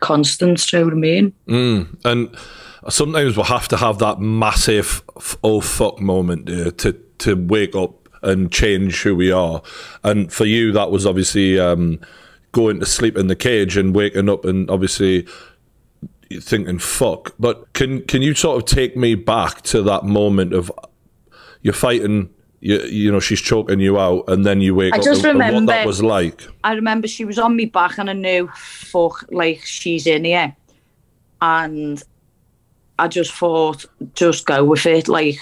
constant, you know what I mean? Mm. And sometimes we'll have to have that massive f- oh fuck moment uh, to to wake up and change who we are. And for you, that was obviously um, going to sleep in the cage and waking up and obviously thinking fuck. But can can you sort of take me back to that moment of you're fighting? You, you know she's choking you out, and then you wake I up. just and- and what remember- that was like. I remember she was on me back and I knew, fuck, like she's in here. And I just thought, just go with it. Like,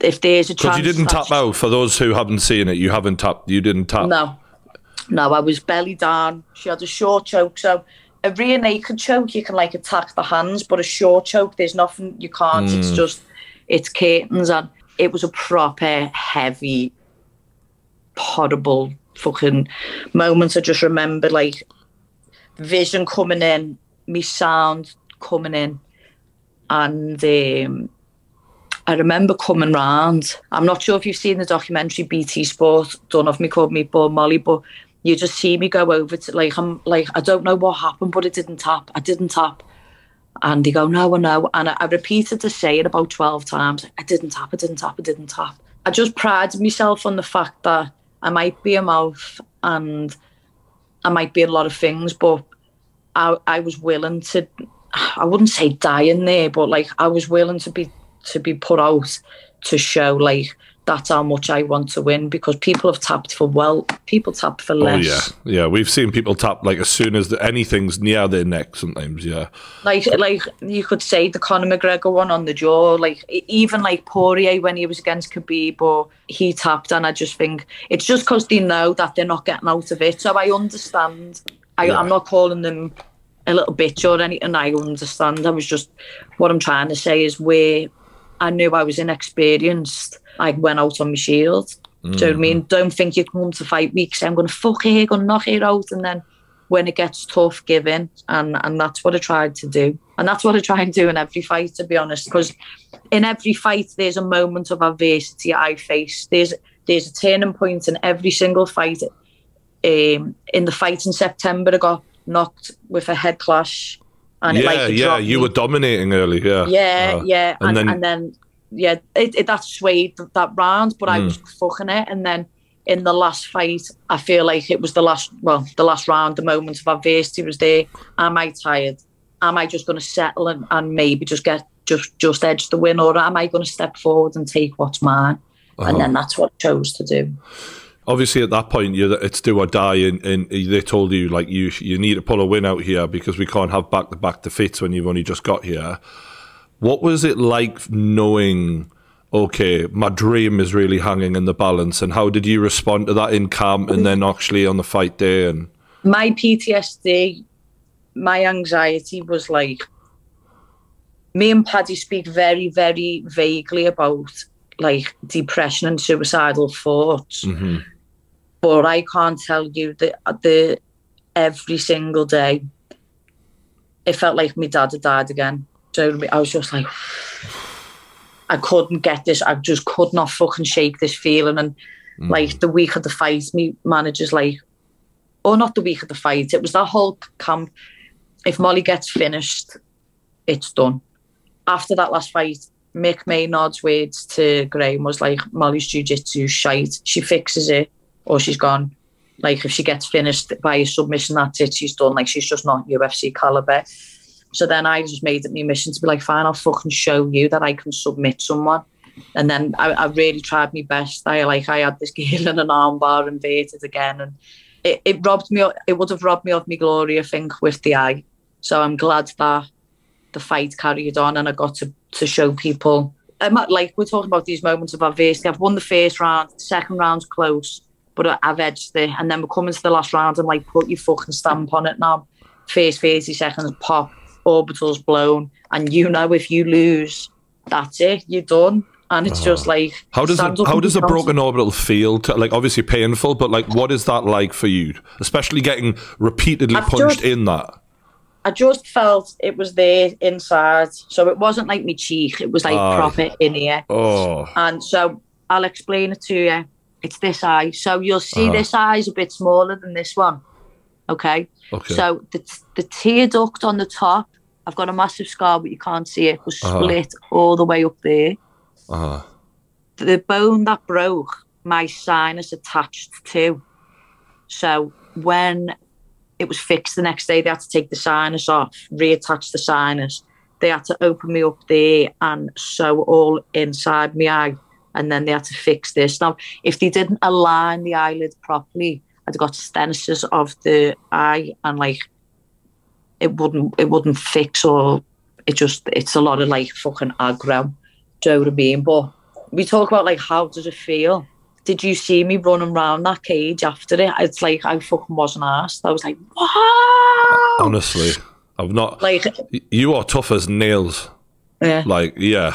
if there's a Because chance. you didn't tap out. For those who haven't seen it, you haven't tapped. You didn't tap. No, no, I was belly down. She had a short choke. So a rear naked choke, you can like attack the hands, but a short choke, there's nothing you can't. It's Mm. just, it's curtains. And it was a proper heavy, horrible fucking moment. I just remember like vision coming in, me sound coming in. And um, I remember coming round. I'm not sure if you've seen the documentary BT Sport done of me called Meatball Molly, but you just see me go over to like I'm like I don't know what happened, but it didn't tap. I didn't tap. And they go, no, I know. And I, I repeated the saying about 12 times. I didn't tap, I didn't tap, I didn't tap. I just prided myself on the fact that I might be a mouth and I might be a lot of things, but I, I was willing to, I wouldn't say die in there, but like I was willing to be to be put out to show like that's how much I want to win because people have tapped for well, people tapped for oh, less. Oh yeah, yeah. We've seen people tap like as soon as the, anything's near their neck. Sometimes, yeah. Like, like you could say the Conor McGregor one on the jaw. Like even like Poirier when he was against Khabib, or he tapped, and I just think it's just because they know that they're not getting out of it. So I understand. I, Yeah. I'm not calling them a little bitch or anything. I understand. I was just what I'm trying to say is where I knew I was inexperienced. I went out on my shield. Do you know what I mean? Don't think you come to fight weeks. I'm going to fuck here, going to knock it out, and then when it gets tough, give in. And and that's what I tried to do. And that's what I try and do in every fight, to be honest. Because in every fight, there's a moment of adversity I face. There's there's a turning point in every single fight. Um, in the fight in September, I got knocked with a head clash. And it, yeah, like, yeah. You me. were dominating early. Yeah. Yeah, Uh, yeah, and and, then- and then, yeah, it, it that swayed that round, but I Mm. was fucking it. And then in the last fight, I feel like it was the last, well, the last round, the moment of adversity was there. Am I tired? Am I just going to settle and, and maybe just get just just edge the win, or am I going to step forward and take what's mine? Uh-huh. And then that's what I chose to do. Obviously, at that point, you it's do or die, and, and they told you like you you need to pull a win out here because we can't have back to back defeats when you've only just got here. What was it like knowing? Okay, my dream is really hanging in the balance, and how did you respond to that in camp and then actually on the fight day? And my PTSD, my anxiety was like me and Paddy speak very, very vaguely about like depression and suicidal thoughts. mm-hmm. But I can't tell you that the every single day it felt like my dad had died again. So I was just like I couldn't get this. I just could not fucking shake this feeling. And mm. like the week of the fight, me manager's like, or not the week of the fight. It was that whole camp. If Molly gets finished, it's done. After that last fight, Mick Maynard's words to Graham was like, Molly's jiu-jitsu shite. She fixes it or she's gone. Like if she gets finished by a submission, that's it. She's done. Like she's just not UFC caliber. So then I just made it my mission to be like, fine, I'll fucking show you that I can submit someone. And then I, I really tried my best. I like I had this girl in an armbar inverted again, and it, it robbed me. It would have robbed me of my glory, I think, with the eye. So I'm glad that the fight carried on, and I got to to show people. I'm not, like we're talking about these moments of adversity. I've won the first round, second round's close, but I've edged it, and then we're coming to the last round and like put your fucking stamp on it now. First 30 seconds, pop, orbitals blown, and you know if you lose, that's it, you're done. And it's just like how does it, how does a broken orbital feel? To, like obviously painful, but like what is that like for you? Especially getting repeatedly I've punched just- in that. I just felt it was there inside. So it wasn't like my cheek, it was like Aye. proper in here. Oh, And so I'll explain it to you. It's this eye. So you'll see Uh-huh. this eye is a bit smaller than this one. Okay. okay. So the, the tear duct on the top, I've got a massive scar, but you can't see it, was Uh-huh. split all the way up there. uh-huh. The bone that broke, my sinus attached to. So when it was fixed the next day, they had to take the sinus off, reattach the sinus. They had to open me up there and sew all inside my eye. And then they had to fix this. Now, if they didn't align the eyelid properly, I'd got stenosis of the eye and like it wouldn't it wouldn't fix or it just it's a lot of like fucking aggro. Do you know what I mean? But we talk about like how does it feel? Did you see me running around that cage after it? It's like I fucking wasn't asked. I was like, wow. Honestly, I've not. Like, you are tough as nails. yeah. Like yeah,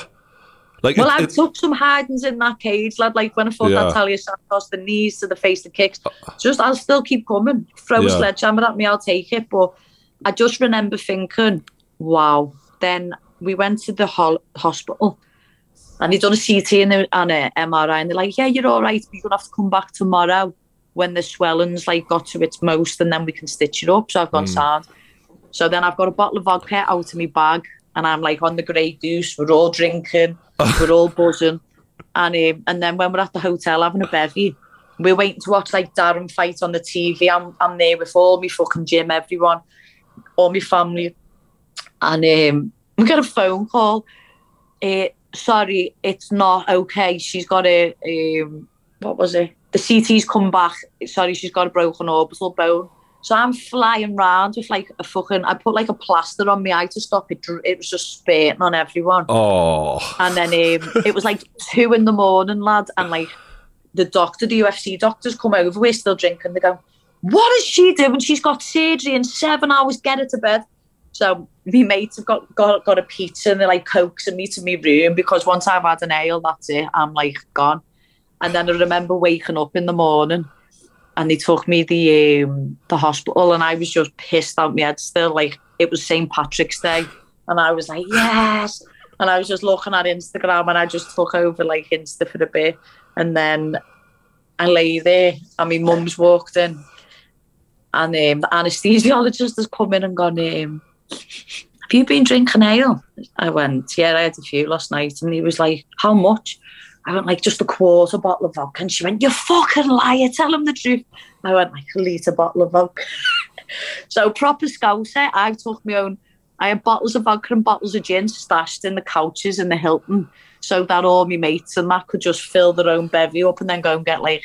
like Well, it- I it- took some hidings in that cage, lad. Like when I fought Yeah. Natalia Santos, the knees to the face, the kicks. Uh, just, I'll still keep coming. Throw a sledgehammer at me, I'll take it. But I just remember thinking, wow. Then we went to the hol- hospital and they'd done a CT and, a- and a MRI, and they're like, yeah, you're all right. You're going to have to come back tomorrow when the swelling's like got to its most, and then we can stitch it up. So I've gone sound. So then I've got a bottle of vodka out of my bag, and I'm like on the Grey Goose. We're all drinking, we're all buzzing, and um, and then when we're at the hotel having a bevy, we're waiting to watch like Darren fight on the TV. I'm I'm there with all my fucking gym, everyone, all my family, and um, we get a phone call. Uh, sorry, it's not okay. She's got a, um, what was it? The CT's come back. Sorry, she's got a broken orbital bone. So I'm flying round with like a fucking, I put like a plaster on my eye to stop it. It was just spitting on everyone. Oh. And then um, it was like two in the morning, lad. And like the doctor, the UFC doctors come over, we're still drinking. They go, what is she doing? She's got surgery in seven hours, get her to bed. So my mates have got, got, got a pizza and they're like coaxing me to my room because once I've had an ale, that's it. I'm like gone. And then I remember waking up in the morning and they took me the um, the hospital and I was just pissed out my head still like it was St Patrick's Day and I was like yes and I was just looking at Instagram and I just took over like Insta for a bit and then I lay there and my mum's walked in and um, the anaesthesiologist has come in and gone um, have you been drinking ale? I went yeah I had a few last night and he was like how much? I went like just a quarter bottle of vodka. And she went, You fucking liar, tell him the truth. I went like a litre bottle of vodka. so proper scouser, I took my own I had bottles of vodka and bottles of gin stashed in the couches in the Hilton so that all my mates and that could just fill their own bevy up and then go and get like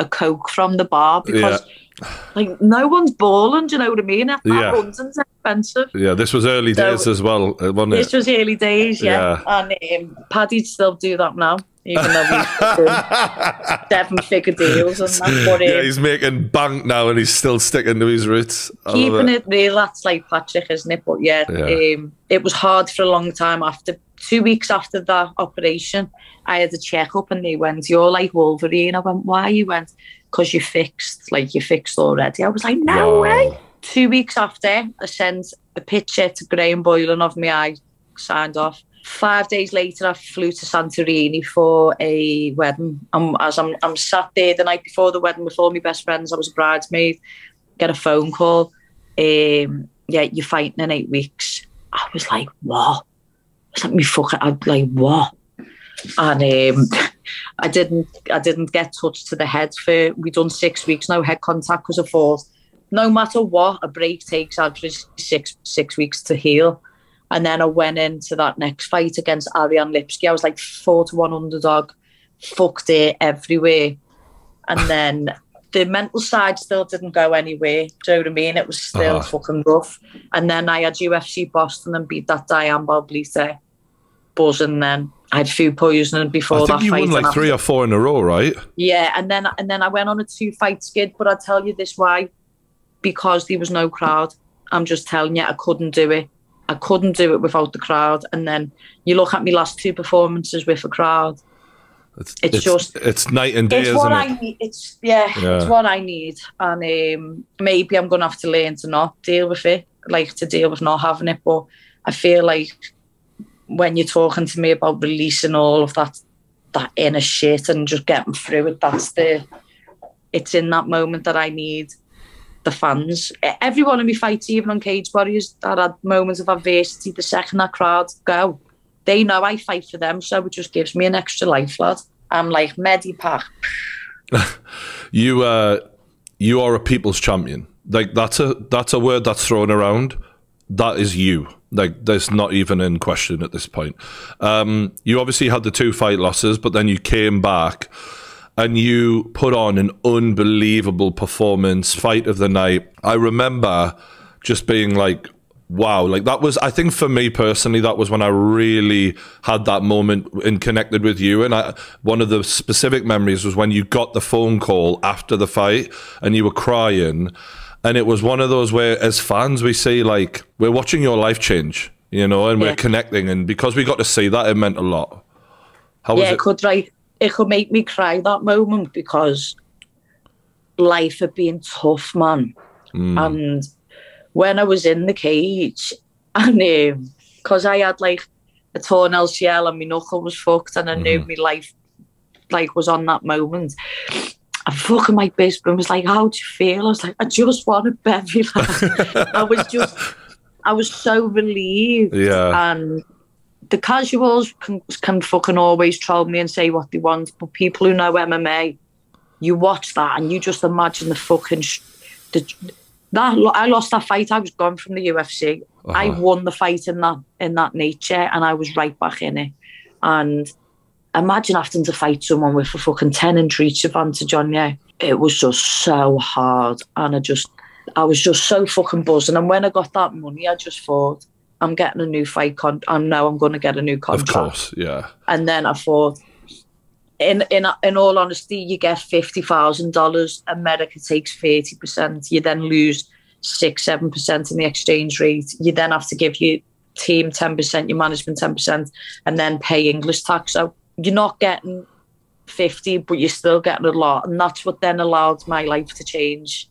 a Coke from the bar because yeah. like no one's balling, do you know what I mean? That yeah. London's expensive. Yeah, this was early so, days as well, uh, wasn't it? This was early days, yeah. yeah. And um, Paddy'd still do that now even though he's seven figure deals and. But, um, yeah, he's making bank now and he's still sticking to his roots. I keeping it. it. real, that's like Patrick, isn't it? But yeah, yeah. Um, it was hard for a long time after two weeks after the operation. I had a checkup and they went, You're like Wolverine. I went, Why? You went, Because you fixed, like you fixed already. I was like, No way. Two weeks after, I sent a picture to Graham Boylan of my eye, signed off five days later, I flew to Santorini for a wedding. Um, as I'm, I'm sat there the night before the wedding with all my best friends, I was a bridesmaid. Get a phone call. Um, yeah, you're fighting in eight weeks. I was like, what? Was like, me fucking, I'm like, what? And um, I didn't, I didn't get touched to the head for. We done six weeks, no head contact because I thought, no matter what, a break takes average six six weeks to heal. And then I went into that next fight against Ariane Lipski. I was like four to one underdog, fucked it everywhere. And then the mental side still didn't go anywhere. Do you know what I mean? It was still uh-huh. fucking rough. And then I had UFC Boston and beat that Diana Belbita buzzing then. I had food poisoning before I think that you fight. won like three or four in a row, right? Yeah, and then and then I went on a two fight skid, but I tell you this why. Because there was no crowd. I'm just telling you, I couldn't do it. I couldn't do it without the crowd. And then you look at my last two performances with a crowd. It's, it's, it's just it's night and day, it's isn't what it? I need. It's yeah, yeah, it's what I need, and um, maybe I'm gonna have to learn to not deal with it, like to deal with not having it. But I feel like when you're talking to me about releasing all of that that inner shit and just getting through it, that's the it's in that moment that I need the fans. Every one of my fights, even on Cage Warriors, that had moments of adversity. The second that crowd go, they know I fight for them, so it just gives me an extra life, lad. I'm like Medipack. you, uh, you are a people's champion. Like that's a that's a word that's thrown around. That is you. Like there's not even in question at this point. Um, you obviously had the two fight losses, but then you came back and you put on an unbelievable performance, fight of the night. I remember just being like, wow, like that was, I think for me personally, that was when I really had that moment and connected with you. And I, one of the specific memories was when you got the phone call after the fight and you were crying. And it was one of those where, as fans, we see like, we're watching your life change, you know, and yeah. we're connecting. And because we got to see that, it meant a lot. How yeah, it? it could, right it could make me cry that moment because life had been tough, man. Mm. And when I was in the cage, and because um, I had like a torn LCL and my knuckle was fucked, and I mm. knew my life like was on that moment. I fucking my best friend was like, "How do you feel?" I was like, "I just want a bevy." I was just, I was so relieved. Yeah. And the casuals can, can fucking always troll me and say what they want, but people who know MMA, you watch that and you just imagine the fucking sh- the, that I lost that fight. I was gone from the UFC. Uh-huh. I won the fight in that in that nature, and I was right back in it. And imagine having to fight someone with a fucking 10 inch reach advantage on you. It was just so hard. And I just, I was just so fucking buzzing. And when I got that money, I just thought, I'm getting a new fight con. I know I'm going to get a new contract. Of course, yeah. And then I thought, in in in all honesty, you get fifty thousand dollars. America takes thirty percent. You then lose six, seven percent in the exchange rate. You then have to give your team ten percent, your management ten percent, and then pay English tax. So you're not getting fifty, but you're still getting a lot, and that's what then allowed my life to change,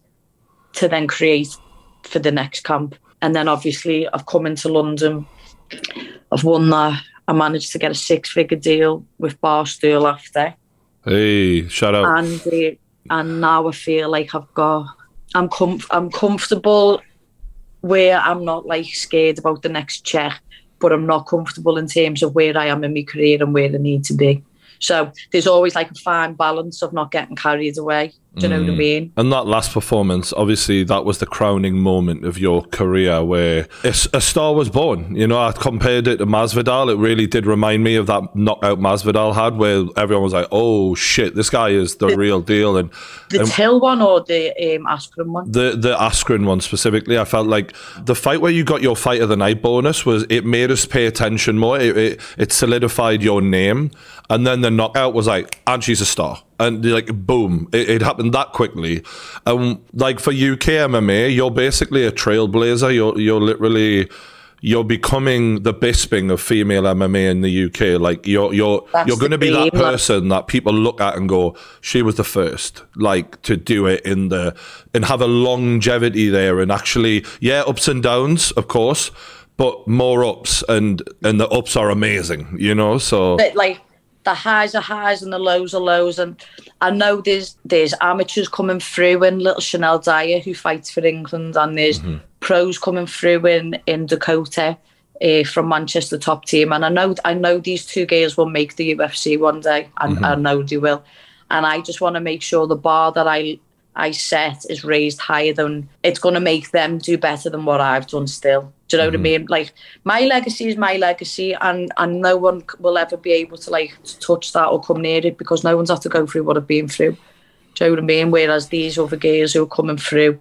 to then create for the next camp. And then obviously I've come into London. I've won that. I managed to get a six-figure deal with Barstool after. Hey, shout out. And uh, and now I feel like I've got I'm com- I'm comfortable where I'm not like scared about the next check, but I'm not comfortable in terms of where I am in my career and where I need to be. So there's always like a fine balance of not getting carried away. Do you know what I mean? And that last performance, obviously, that was the crowning moment of your career where a, a star was born. You know, I compared it to Masvidal. It really did remind me of that knockout Masvidal had, where everyone was like, "Oh shit, this guy is the, real deal." And The and Till one or the um, Askren one? the the Askren one specifically, I felt like the fight where you got your fight of the night bonus was it made us pay attention more. It it, it solidified your name, and then the knockout was like, and she's a star, and like boom, it, it happened that quickly. And like for UK MMA, you're basically a trailblazer. You're you're literally. You're becoming the Bisping of female MMA in the UK. Like you're you're That's you're going to be that person that people look at and go, she was the first, like to do it in the and have a longevity there and actually, yeah, ups and downs, of course, but more ups and and the ups are amazing, you know. So that like the highs are highs and the lows are lows. And I know there's there's amateurs coming through in little Chanel Dyer who fights for England, and there's pros coming through in in Dakota. Uh, from Manchester top team, and I know I know these two girls will make the UFC one day, and I know they will. And I just want to make sure the bar that I I set is raised higher than it's going to make them do better than what I've done still. Do you know what I mm-hmm. mean? Like my legacy is my legacy, and and no one will ever be able to like touch that or come near it because no one's had to go through what I've been through. Do you know what I mean? Whereas these other girls who are coming through,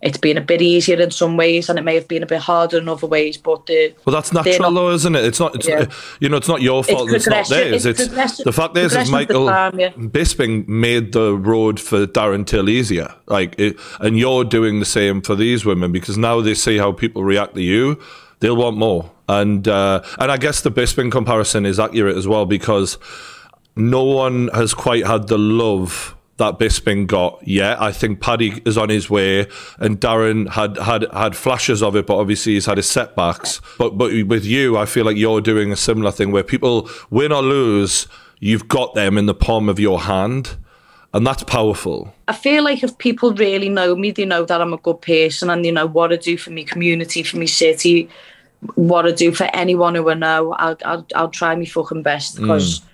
it's been a bit easier in some ways, and it may have been a bit harder in other ways. But the Well, that's natural, not- though, isn't it? It's not. It's Yeah. you know, it's not your fault. It's, not progression- theirs. it's It's, the fact is, is progression of the Michael time, yeah. Bisping made the road for Darren Till easier. Like, it, and you're doing the same for these women because now they see how people react to you. They'll want more, and uh, and I guess the Bisping comparison is accurate as well because no one has quite had the love that Bisping got yet. I think Paddy is on his way, and Darren had had had flashes of it, but obviously he's had his setbacks. But but with you, I feel like you're doing a similar thing where people win or lose, you've got them in the palm of your hand, and that's powerful. I feel like if people really know me, they know that I'm a good person and they know what I do for my community, for my city, what I do for anyone who I know. I'll, I'll, I'll try my fucking best because mm.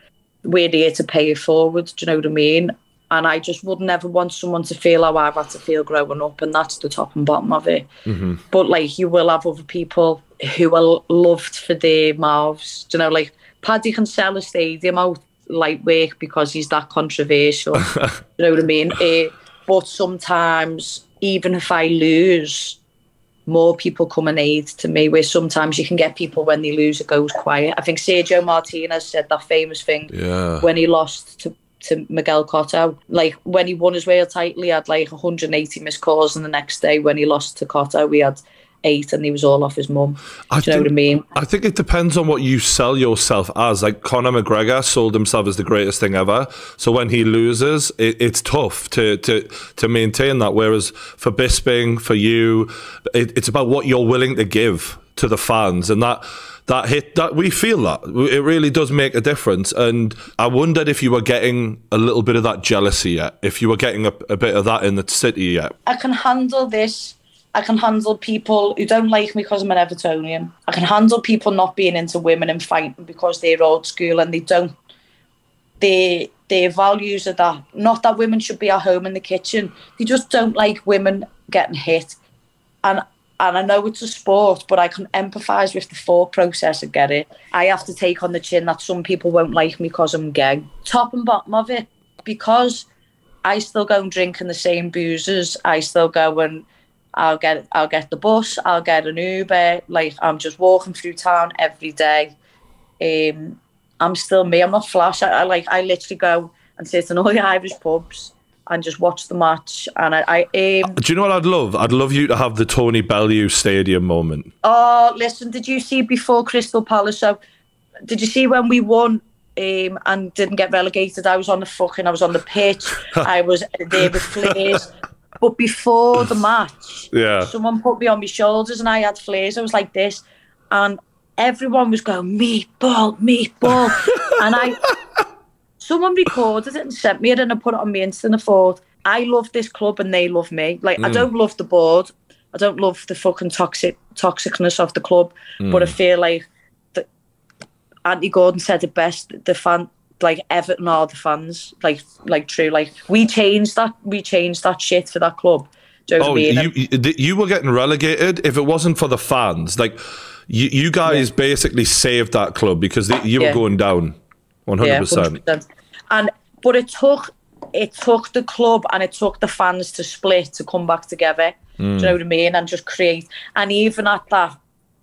we're here to pay it forward. Do you know what I mean? And I just would never want someone to feel how I've had to feel growing up, and that's the top and bottom of it. But like, you will have other people who are loved for their mouths. Do you know, like Paddy can sell a stadium out lightweight because he's that controversial. you know what I mean? Eh, but sometimes, even if I lose, more people come and aid to me. Where sometimes you can get people when they lose, it goes quiet. I think Sergio Martinez said that famous thing Yeah. when he lost to, to Miguel Cotto. Like when he won his world title, he had like 180 missed calls, and the next day when he lost to Cotto, we had eight, and he was all off his mum. Do you know what I think- mean? I think it depends on what you sell yourself as. Like Conor McGregor sold himself as the greatest thing ever. So when he loses, it, it's tough to, to to maintain that. Whereas for Bisping, for you, it, it's about what you're willing to give to the fans, and that that hit that we feel that it really does make a difference. And I wondered if you were getting a little bit of that jealousy yet, if you were getting a, a bit of that in the city yet. I can handle this. I can handle people who don't like me because I'm an Evertonian. I can handle people not being into women and fighting because they're old school and they don't. Their their values are that not that women should be at home in the kitchen. They just don't like women getting hit, and and I know it's a sport, but I can empathise with the thought process and get it. I have to take on the chin that some people won't like me because I'm gay. Top and bottom of it, because I still go and drink in the same boozes. I still go and I'll get I'll get the bus, I'll get an Uber. Like I'm just walking through town every day. Um, I'm still me. I'm not flash. I, I like I literally go and sit in all the Irish pubs and just watch the match. And I, I um, Do you know what I'd love? I'd love you to have the Tony Bellew Stadium moment. Oh, listen, did you see before Crystal Palace? So, did you see when we won um, and didn't get relegated? I was on the fucking, I was on the pitch. I was there with flares. But before the match, Yeah. someone put me on my shoulders and I had flares. I was like this, and everyone was going meatball, meatball, and I. Someone recorded it and sent me it, and I put it on my Insta. And I thought, I love this club, and they love me. Like I Mm. don't love the board, I don't love the fucking toxic toxicness of the club, but I Mm. feel like that. Andy Gordon said it best. The fan, like Everton, are the fans. Like, like true. Like we changed that. We changed that shit for that club. Do you know Oh, I you, you you were getting relegated if it wasn't for the fans. Like you, you guys basically saved that club because the, you Yeah. were going down, one hundred Yeah, percent. 100%. And but it took it took the club and it took the fans to split to come back together. Do Mm. you know what I mean? And just create. And even at that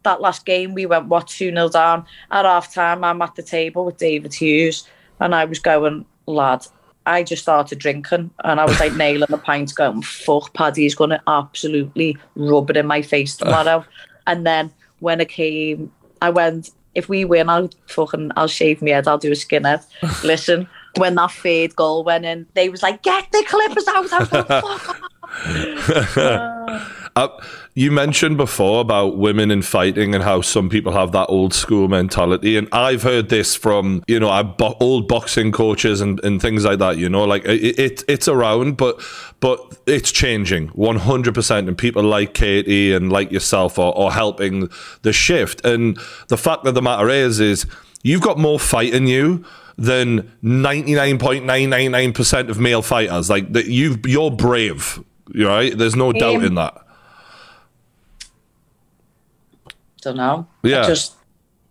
that last game, we went what two 0 down at half time. I'm at the table with David Hughes, and I was going, lad. I just started drinking and I was like nailing the pint, going, fuck, Paddy's going to absolutely rub it in my face tomorrow. and then when it came, I went, if we win, I'll fucking, I'll shave my head, I'll do a skinhead. Listen, when that third goal went in, they was like, get the clippers out. I was like, fuck Uh, you mentioned before about women in fighting and how some people have that old school mentality, and I've heard this from you know bo- old boxing coaches and, and things like that. You know, like it, it it's around, but but it's changing one hundred percent, and people like Katie and like yourself are, are helping the shift. And the fact of the matter is, is you've got more fight in you than 99.999% of male fighters like that you you're brave right there's no doubt Um, in that don't know. Yeah. I just,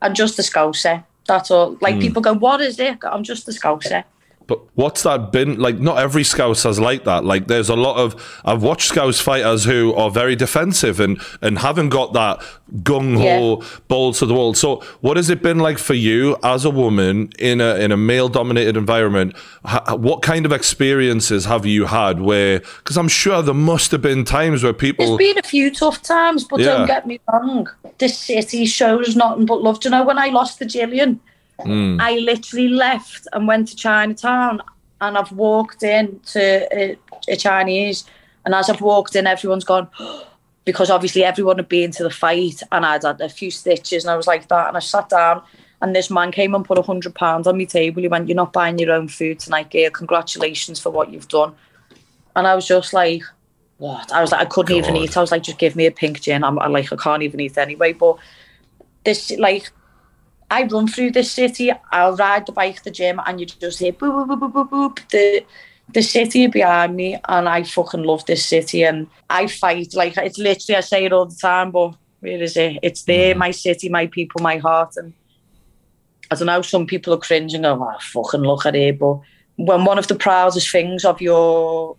I'm just a scouser. That's all. Like Mm. people go, what is it? I'm just a scouser. But what's that been like? Not every Scouse has like that. Like, there's a lot of I've watched Scouse fighters who are very defensive and and haven't got that gung ho balls to the wall. So, what has it been like for you as a woman in a in a male dominated environment? Ha, what kind of experiences have you had where? Because I'm sure there must have been times where people. There's been a few tough times, but Yeah. don't get me wrong. This city shows nothing but love. Do you know when I lost the Gillian? Mm. I literally left and went to Chinatown, and I've walked in to a, a Chinese, and as I've walked in, everyone's gone because obviously everyone had been to the fight, and I'd had a few stitches, and I was like that, and I sat down. And this man came and put a hundred pounds on my table. He went, "You're not buying your own food tonight, girl. Congratulations for what you've done." And I was just like, "What?" I was like, I couldn't even eat. I was like, "Just give me a pink gin." I'm I like, I can't even eat anyway. But this, like, I run through this city. I'll ride the bike to the gym, and you just hear boop boop boop boop boop. boop. The the city behind me, and I fucking love this city. And I fight like it's literally. I say it all the time, but where is it? It's there, mm. my city, my people, my heart. And I don't know. Some people are cringing. Oh fucking look at it. But when one of the proudest things of your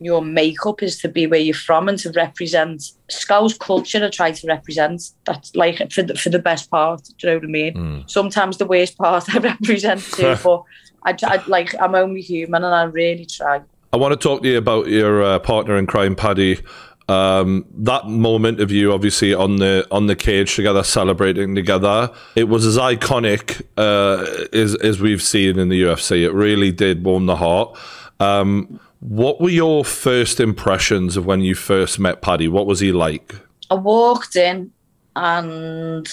your makeup is to be where you're from and to represent Scouse culture. I try to represent that's like for the, for the best part. Do you know what I mean? Sometimes the worst part I represent too, but I, I like I'm only human and I really try. I want to talk to you about your uh, partner in crime, Paddy. Um, that moment of you obviously on the on the cage together, celebrating together, it was as iconic uh, as as we've seen in the UFC. It really did warm the heart. Um, what were your first impressions of when you first met Paddy? What was he like? I walked in and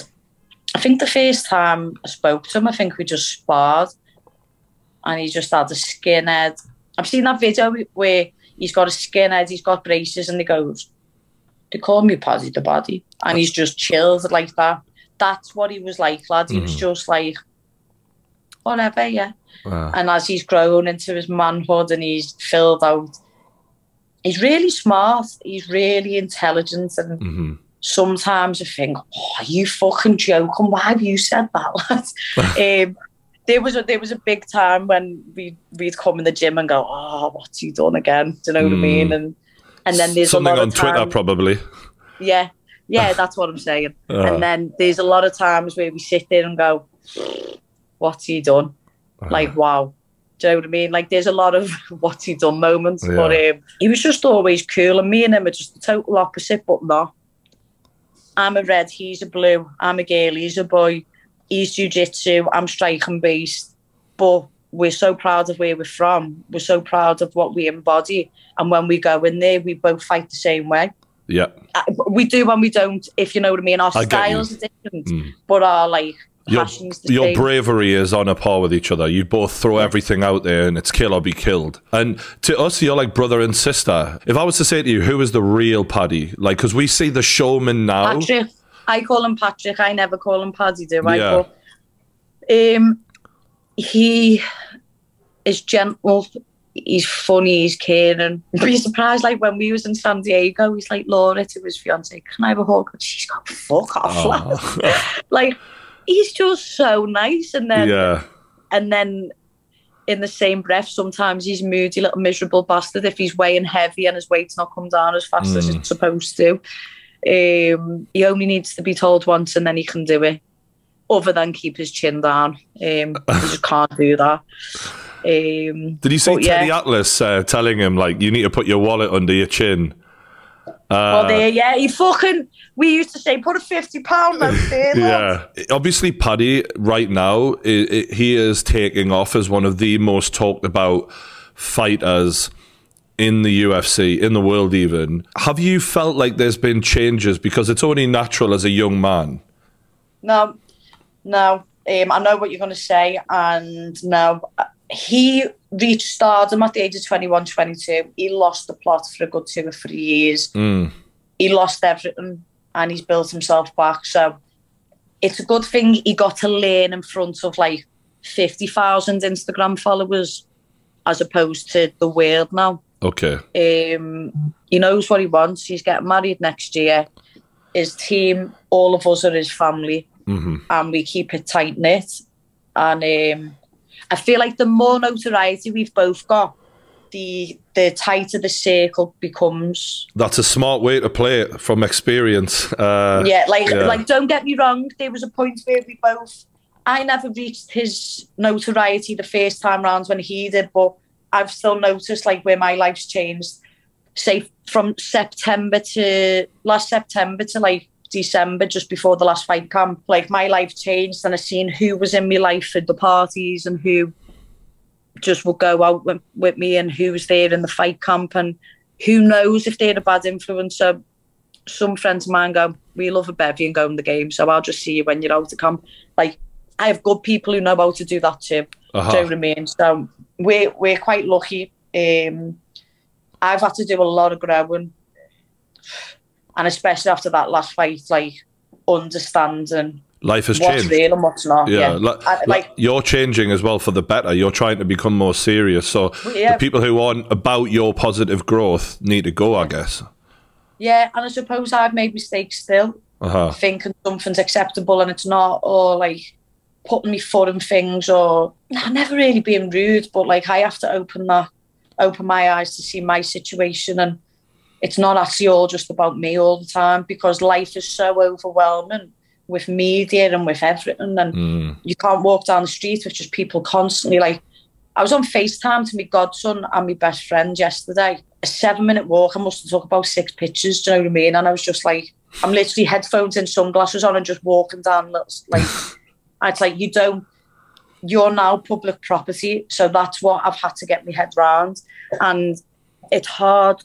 I think the first time I spoke to him, I think we just sparred and he just had a skinhead. I've seen that video where he's got a skinhead, he's got braces, and he goes, They call me Paddy the Baddy. And he's just chilled like that. That's what he was like, lad. He was Mhm. just like, Whatever, yeah. Wow. And as he's grown into his manhood and he's filled out, he's really smart. He's really intelligent, and Mm-hmm. sometimes I think, oh, are you fucking joking? Why have you said that? lad?" um, there was a there was a big time when we we'd come in the gym and go, oh, what's he done again? Do you know what I mean? And and then there's Mm. Something a lot on of Twitter, probably. yeah, yeah, that's what I'm saying. Uh. And then there's a lot of times where we sit there and go, what's he done? Uh. Like, wow. Do you know what I mean? Like, there's a lot of what's he done moments, Yeah. but um, he was just always cool. And me and him are just the total opposite, but not. I'm a red, he's a blue. I'm a girl, he's a boy. He's jiu-jitsu, I'm striking based. But we're so proud of where we're from. We're so proud of what we embody. And when we go in there, we both fight the same way. Yeah. Uh, we do and we don't, if you know what I mean. Our I styles are different, Mm. but our like Your, your bravery is on a par with each other. You both throw everything out there and it's kill or be killed. And to us, you're like brother and sister. If I was to say to you, who is the real Paddy? Like, because we see the showman now. Patrick. I call him Patrick. I never call him Paddy, do I? Yeah. But, um, he is gentle. He's funny. He's caring. Be surprised, like when we was in San Diego, he's like Laura to his fiance. Can I have a hug? She's got fuck off. lad." like he's just so nice. And then yeah. and then in the same breath, sometimes he's moody little miserable bastard if he's weighing heavy and his weight's not come down as fast as Mm. it's supposed to. Um, he only needs to be told once and then he can do it. Other than keep his chin down, um, he just can't do that. Um, Did you see but yeah. Teddy Atlas uh, telling him, like, you need to put your wallet under your chin? Well, Uh, there, yeah, he fucking. We used to say, put a fifty pound note there. yeah. Obviously, Paddy, right now, i i he is taking off as one of the most talked about fighters in the UFC, in the world, even. Have you felt like there's been changes? Because it's only natural as a young man. No, no. Um, I know what you're going to say, and no. He reached stardom at the age of 21, 22. He lost the plot for a good two or three years. Mm. He lost everything, and he's built himself back. So it's a good thing he got to learn in front of like 50,000 Instagram followers as opposed to the world now. Okay. Um, he knows what he wants. He's getting married next year. His team, all of us are his family, hmm and we keep it tight knit. And um, I feel like the more notoriety we've both got, the the tighter the circle becomes. That's a smart way to play it from experience. Uh, yeah, like yeah. like don't get me wrong. There was a point where we both. I never reached his notoriety the first time round when he did, but I've still noticed like where my life's changed. Say from September to last September to like December, just before the last fight camp, like my life changed, and I seen who was in my life at the parties and who just would go out with, with me, and who was there in the fight camp, and who knows if they're a bad influence. So some friends of mine go, we love a bevy and go in the game, so I'll just see you when you're out of camp. Like I have good people who know how to do that too. Uh-huh. Do you know what I mean? So we're we're quite lucky. Um, I've had to do a lot of growing, and especially after that last fight, like understanding Life has what's changed. real and what's not. Yeah, Yeah, li- I- like you're changing as well for the better. You're trying to become more serious. So Yeah. the people who aren't about your positive growth need to go, I guess. yeah, and I suppose I've made mistakes still. Uh-huh. thinking something's acceptable and it's not, or like putting me foot in things, or nah, never really being rude, but like I have to open that, open my eyes to see my situation, and it's not actually all just about me all the time because life is so overwhelming with media and with everything, and Mm. you can't walk down the street with just people constantly like. I was on FaceTime to my godson and my best friend yesterday. A seven minute walk, I must have took about six pictures, do you know what I mean? And I was just like, I'm literally headphones and sunglasses on and just walking down like it's like you don't you're now public property. So that's what I've had to get my head round. And it's hard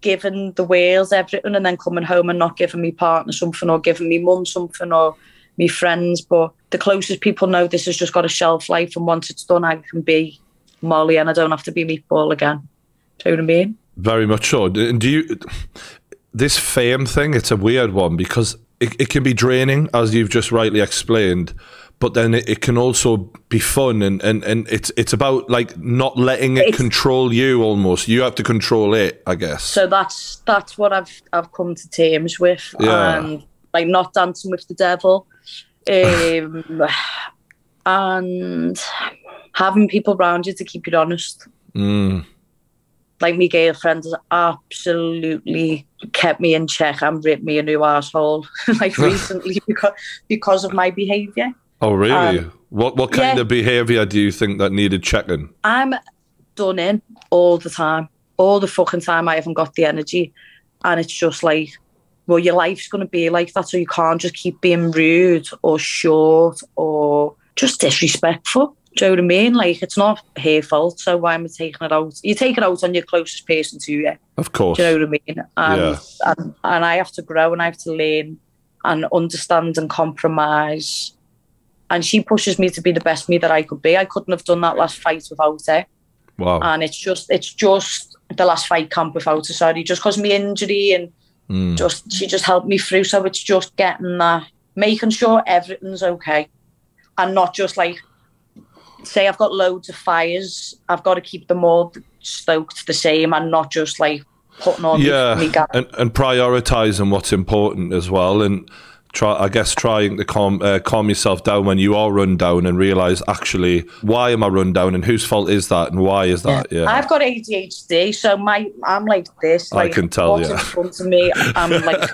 giving the whales everything and then coming home and not giving me partner something or giving me mum something or me friends. But the closest people know this has just got a shelf life and once it's done I can be Molly and I don't have to be meatball again. Do you know what I mean? Very much so. And do you? This fame thing, it's a weird one because it, it can be draining, as you've just rightly explained. But then it, it can also be fun, and, and, and it's it's about like not letting it It's- control you. Almost, you have to control it, I guess. So that's that's what I've I've come to terms with, Yeah. and like not dancing with the devil, um, and having people around you to keep you honest. Mm. Like my girlfriend has absolutely kept me in check and ripped me a new asshole like recently because because of my behaviour. Oh, really? Um, what what kind yeah. of behaviour do you think that needed checking? I'm done in all the time, all the fucking time. I haven't got the energy, and it's just like, well, your life's gonna be like that, so you can't just keep being rude or short or just disrespectful. Do you know what I mean? Like it's not her fault, so why am I taking it out? You take it out on your closest person to you. Of course. Do you know what I mean? And, Yeah. and and I have to grow and I have to learn and understand and compromise. And she pushes me to be the best me that I could be. I couldn't have done that last fight without her. Wow. And it's just it's just the last fight camp without her, sorry, just because me injury and Mm. just she just helped me through. So it's just getting that making sure everything's okay. And not just like say I've got loads of fires, I've got to keep them all stoked the same and not just like putting on yeah, and, and prioritizing what's important as well, and try. I guess trying to calm uh, calm yourself down when you are run down, and realize actually why am I run down, and whose fault is that, and why is that? Yeah, I've got ADHD, so my I'm like this. I can tell, what's yeah. in front of me, I'm like,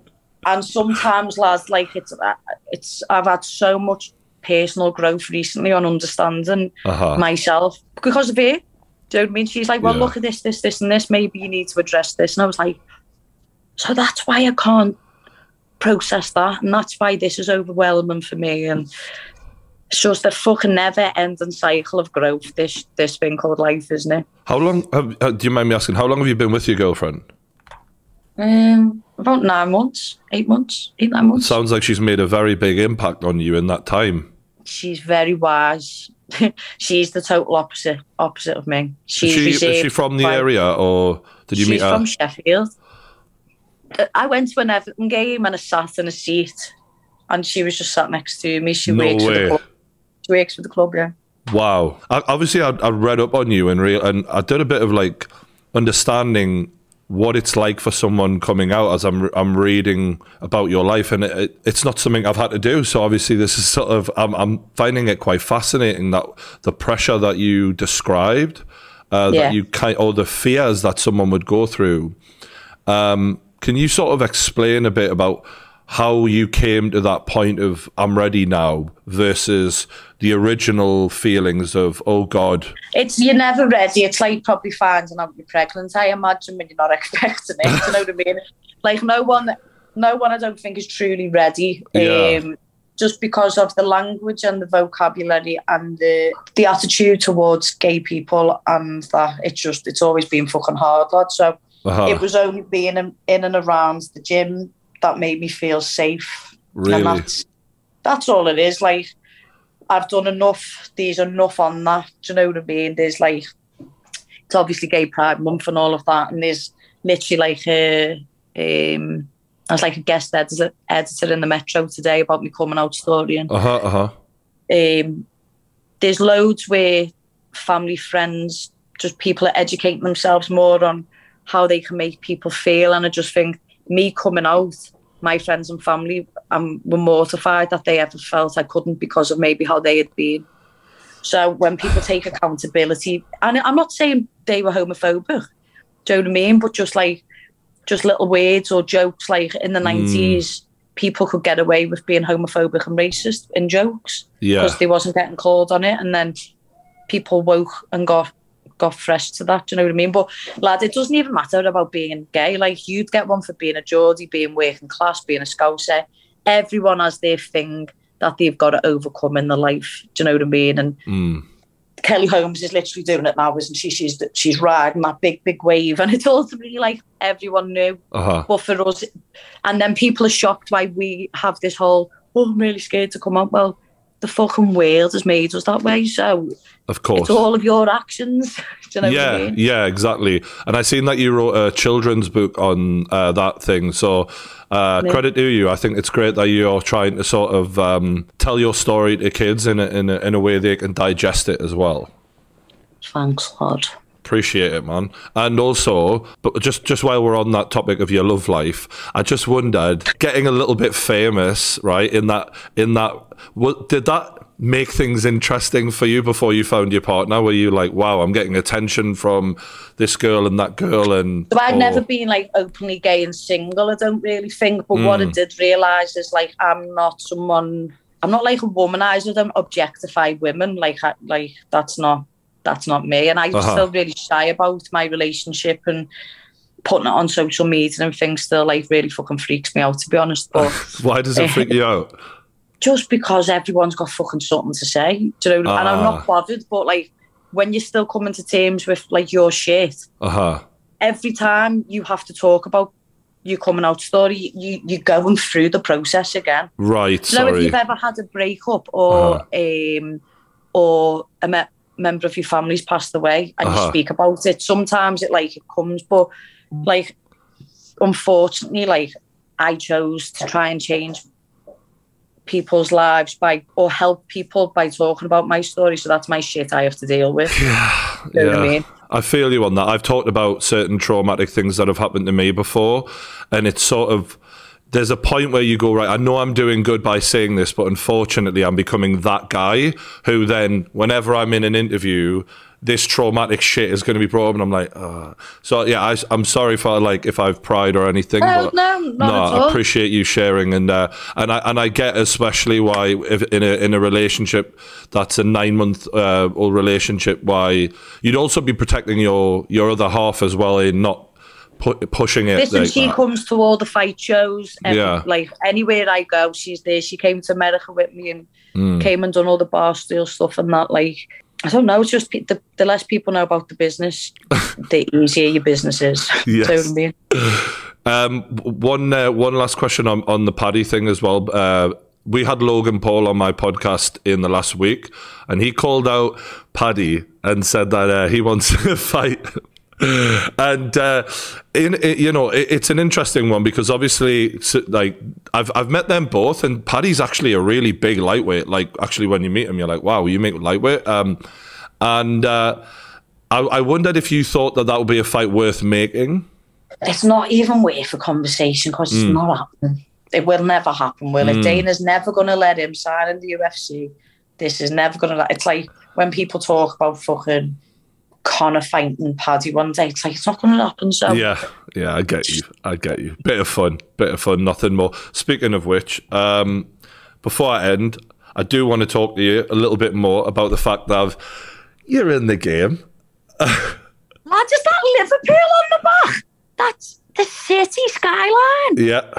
and sometimes, lads, like it's uh, it's. I've had so much personal growth recently on understanding Uh-huh. myself because of it. Do you know what I mean? She's like, well, Yeah. look at this, this, this, and this. Maybe you need to address this. And I was like, so that's why I can't process that, and that's why this is overwhelming for me. And it's just a fucking never-ending cycle of growth. This this thing called life, isn't it? How long? Have, uh, do you mind me asking? How long have you been with your girlfriend? Um, about nine months, eight months, eight nine months. Sounds like she's made a very big impact on you in that time. She's very wise. she's the total opposite opposite of me. She's Is she, is she from the quiet. area, or did you meet her? from Sheffield. I went to an Everton game and I sat in a seat, and she was just sat next to me. She No works for way. the club. She works for the club, yeah. Wow. I, obviously, I, I read up on you and real, and I did a bit of like understanding what it's like for someone coming out as I'm I'm reading about your life, and it, it, it's not something I've had to do. So obviously, this is sort of I'm I'm finding it quite fascinating that the pressure that you described, uh, Yeah. that you kind or the fears that someone would go through. Um, can you sort of explain a bit about how you came to that point of I'm ready now versus the original feelings of oh God, It's you're never ready. It's like probably finding out you're pregnant. I imagine when you're not expecting it. you know what I mean? Like no one, no one. I don't think is truly ready. Yeah. Um, just because of the language and the vocabulary and the the attitude towards gay people and that it's just it's always been fucking hard, lad. So Uh-huh. it was only being in, in and around the gym that made me feel safe. Really? And that's that's all it is. Like I've done enough. There's enough on that. Do you know what I mean? There's like it's obviously Gay Pride Month and all of that, and there's literally like a um. I was like a guest editor, editor in the Metro today about me coming out story, and uh huh, uh huh. um, there's loads where family, friends, just people are educating themselves more on how they can make people feel. And I just think me coming out, my friends and family um, were mortified that they ever felt I couldn't because of maybe how they had been. So when people take accountability, and I'm not saying they were homophobic, do you know what I mean? But just like, just little words or jokes, like in the 90s, people could get away with being homophobic and racist in jokes Yeah. because they wasn't getting called on it, and then people woke and got got fresh to that. Do you know what I mean? But lad, it doesn't even matter about being gay. Like you'd get one for being a Geordie, being working class, being a Scouser. Everyone has their thing that they've got to overcome in their life. Do you know what I mean? And Mm. Kelly Holmes is literally doing it now, isn't she? She's she's riding that big, big wave, and it's ultimately like everyone knew. Uh huh. But for us, and then people are shocked why we have this whole, oh, I'm really scared to come out. Well, the fucking world has made us that way. So Of course. it's all of your actions. Do you know yeah, what I mean? yeah, exactly. And I seen that you wrote a children's book on uh, that thing. So uh, Yeah. credit to you. I think it's great that you're trying to sort of um, tell your story to kids in a, in a, in a way they can digest it as well. Thanks, lad. Appreciate it, man. And also, but just just while we're on that topic of your love life, I just wondered, getting a little bit famous, right? In that, in that, what did that make things interesting for you before you found your partner? Were you like, wow, I'm getting attention from this girl and that girl, and So I'd never been like openly gay and single, I don't really think. But what I Mm. did realise is like I'm not someone I'm not like a womanizer, them objectify women. Like I, like that's not that's not me. And I Uh-huh. feel really shy about my relationship and putting it on social media and things still like really fucking freaks me out to be honest. But Why does it freak you out? Just because everyone's got fucking something to say. Do you know? And I'm Ah. not bothered, but like when you're still coming to terms with like your shit, Uh huh. every time you have to talk about your coming out story, you you're going through the process again. Right. So you know if you've ever had a breakup or Uh-huh. um or a me- member of your family's passed away and Uh-huh. you speak about it, sometimes it like it comes, but like unfortunately, like I chose to try and change people's lives by or help people by talking about my story. So that's my shit I have to deal with. You know what I mean? I feel you on that. I've talked about certain traumatic things that have happened to me before, and it's sort of there's a point where you go right. I know I'm doing good by saying this, but unfortunately, I'm becoming that guy who then, whenever I'm in an interview, this traumatic shit is going to be brought up, and I'm like, uh. so yeah. I, I'm sorry for like if I've pried or anything. No, but no, no, I appreciate you sharing, and uh, and I and I get especially why if in a in a relationship that's a nine month uh, old relationship, why you'd also be protecting your your other half as well in not pu- pushing it. Listen, like she that. comes to all the fight shows. And Yeah. Like anywhere I go, she's there. She came to America with me and Mm. came and done all the Barstool stuff and that. Like, I don't know. It's just pe- the, the less people know about the business, the easier your business is. Yes. Do you know what I mean? Um, one uh, one last question on, on the Paddy thing as well. Uh, we had Logan Paul on my podcast in the last week, and he called out Paddy and said that uh, he wants to fight. And uh, in, it, you know, it, it's an interesting one because obviously, like I've I've met them both, and Paddy's actually a really big lightweight. Like actually, when you meet him, you're like, wow, you make lightweight. Um, and uh, I, I wondered if you thought that that would be a fight worth making. It's not even worth a conversation because it's Mm. not happening. It will never happen, will Mm. it? Dana's never going to let him sign in the UFC. This is never going to. It's like when people talk about fucking Conor fighting Paddy one day. It's like it's not going to happen. So Yeah, yeah, I get you. I get you. Bit of fun, bit of fun, nothing more. Speaking of which, um, before I end, I do want to talk to you a little bit more about the fact that I've, you're in the game. Lads, just that Liverpool on the back? That's the city skyline. Yeah,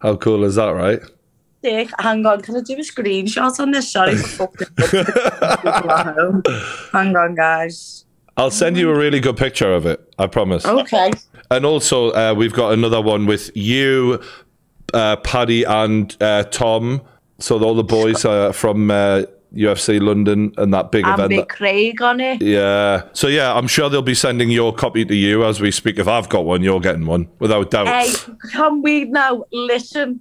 how cool is that, right? Dick, hang on, can I do a screenshot on this? Sorry for fucking people at home. Hang on, guys. I'll send you a really good picture of it. I promise. Okay. And also, uh, we've got another one with you, uh, Paddy, and uh, Tom. So all the boys uh, from uh, UFC London and that big And event. Big that- Craig on it. Yeah. So yeah, I'm sure they'll be sending your copy to you as we speak. If I've got one, you're getting one without doubt. Hey, can we now listen?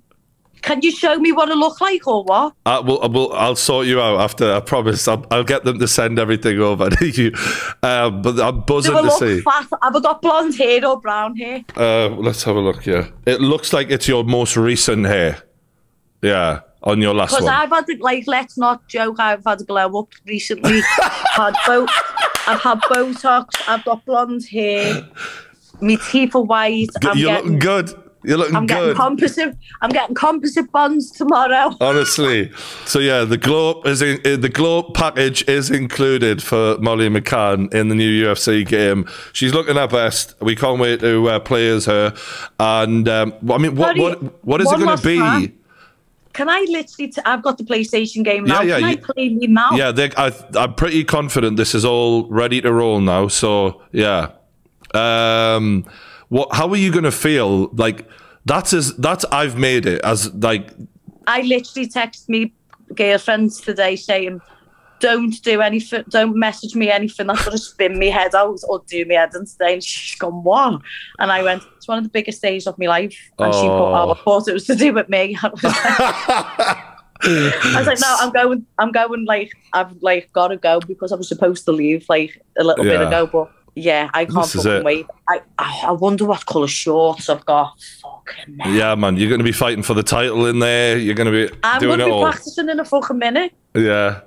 Can you show me what it look like or what? I will, I will, I'll sort you out after. I promise. I'll, I'll get them to send everything over to you. Um, but I'm buzzing to look see. fat? Have I got blonde hair or brown hair? Uh, let's have a look here. It looks like it's your most recent hair. Yeah, on your last one. Because. I've had like, let's not joke. I've had a glow up recently. had bo- I've had Botox. I've got blonde hair. My teeth are white. I'm You're getting, looking good. You're looking I'm getting composite. I'm getting composite bonds tomorrow. Honestly, so yeah, the glow up is in, uh, the glow package is included for Molly McCann in the new UFC game. She's looking her best. We can't wait to uh, play as her. And um, I mean, what Sorry, what what is it going to be? time. Can I literally? I've got the PlayStation game now. Yeah, yeah, Can I play me now? Yeah, they, I, I'm pretty confident this is all ready to roll now. So yeah, um, what? How are you going to feel? Like that's as that's I've made it as like I literally text me girlfriends today saying, "Don't do anything. Don't message me anything that's gonna spin me head out or do me head in today." And she's gone, "What?" And I went, "It's one of the biggest days of my life." And she put, "Oh, I oh. thought it was to do with me." I was like, I was like, no, I'm going. I'm going. Like, I've like got to go because I was supposed to leave like a little bit ago, but yeah, I can't This fucking wait. I, I wonder what colour shorts I've got. Fucking hell. Yeah, man, you're going to be fighting for the title in there. You're going to be I'm doing gonna it be all. practicing in a fucking minute. Yeah.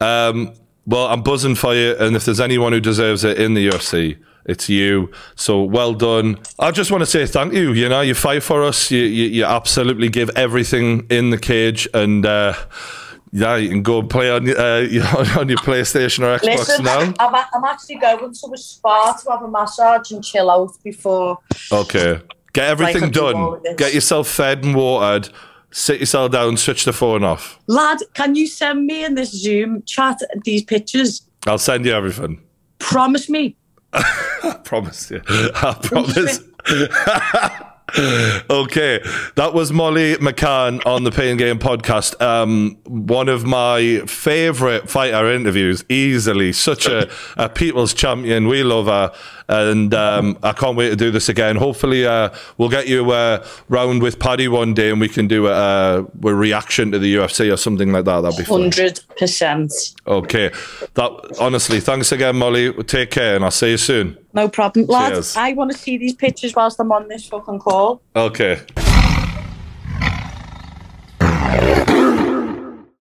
Um, well, I'm buzzing for you, and if there's anyone who deserves it in the UFC, it's you. So well done. I just want to say thank you. You know, you fight for us. You you, you absolutely give everything in the cage, and uh, yeah, you can go and play on uh, on your PlayStation or Xbox Listen, now. I'm, a- I'm actually going to a spa to have a massage and chill out before. Okay. Get everything Like, I do all done. Get yourself fed and watered. Sit yourself down. Switch the phone off. Lad, can you send me in this Zoom chat these pictures? I'll send you everything. Promise me. I promise you. I promise. okay, that was Molly McCann on the Pain Game podcast. Um, one of my favorite fighter interviews, easily. Such a, a people's champion. We love her, and um, I can't wait to do this again. Hopefully, uh, we'll get you uh, round with Paddy one day, and we can do a, a reaction to the UFC or something like that. That'd be. Hundred percent. Okay, that honestly, thanks again, Molly. Take care, and I'll see you soon. No problem. Lad, Cheers. I want to see these pictures whilst I'm on this fucking call. Okay.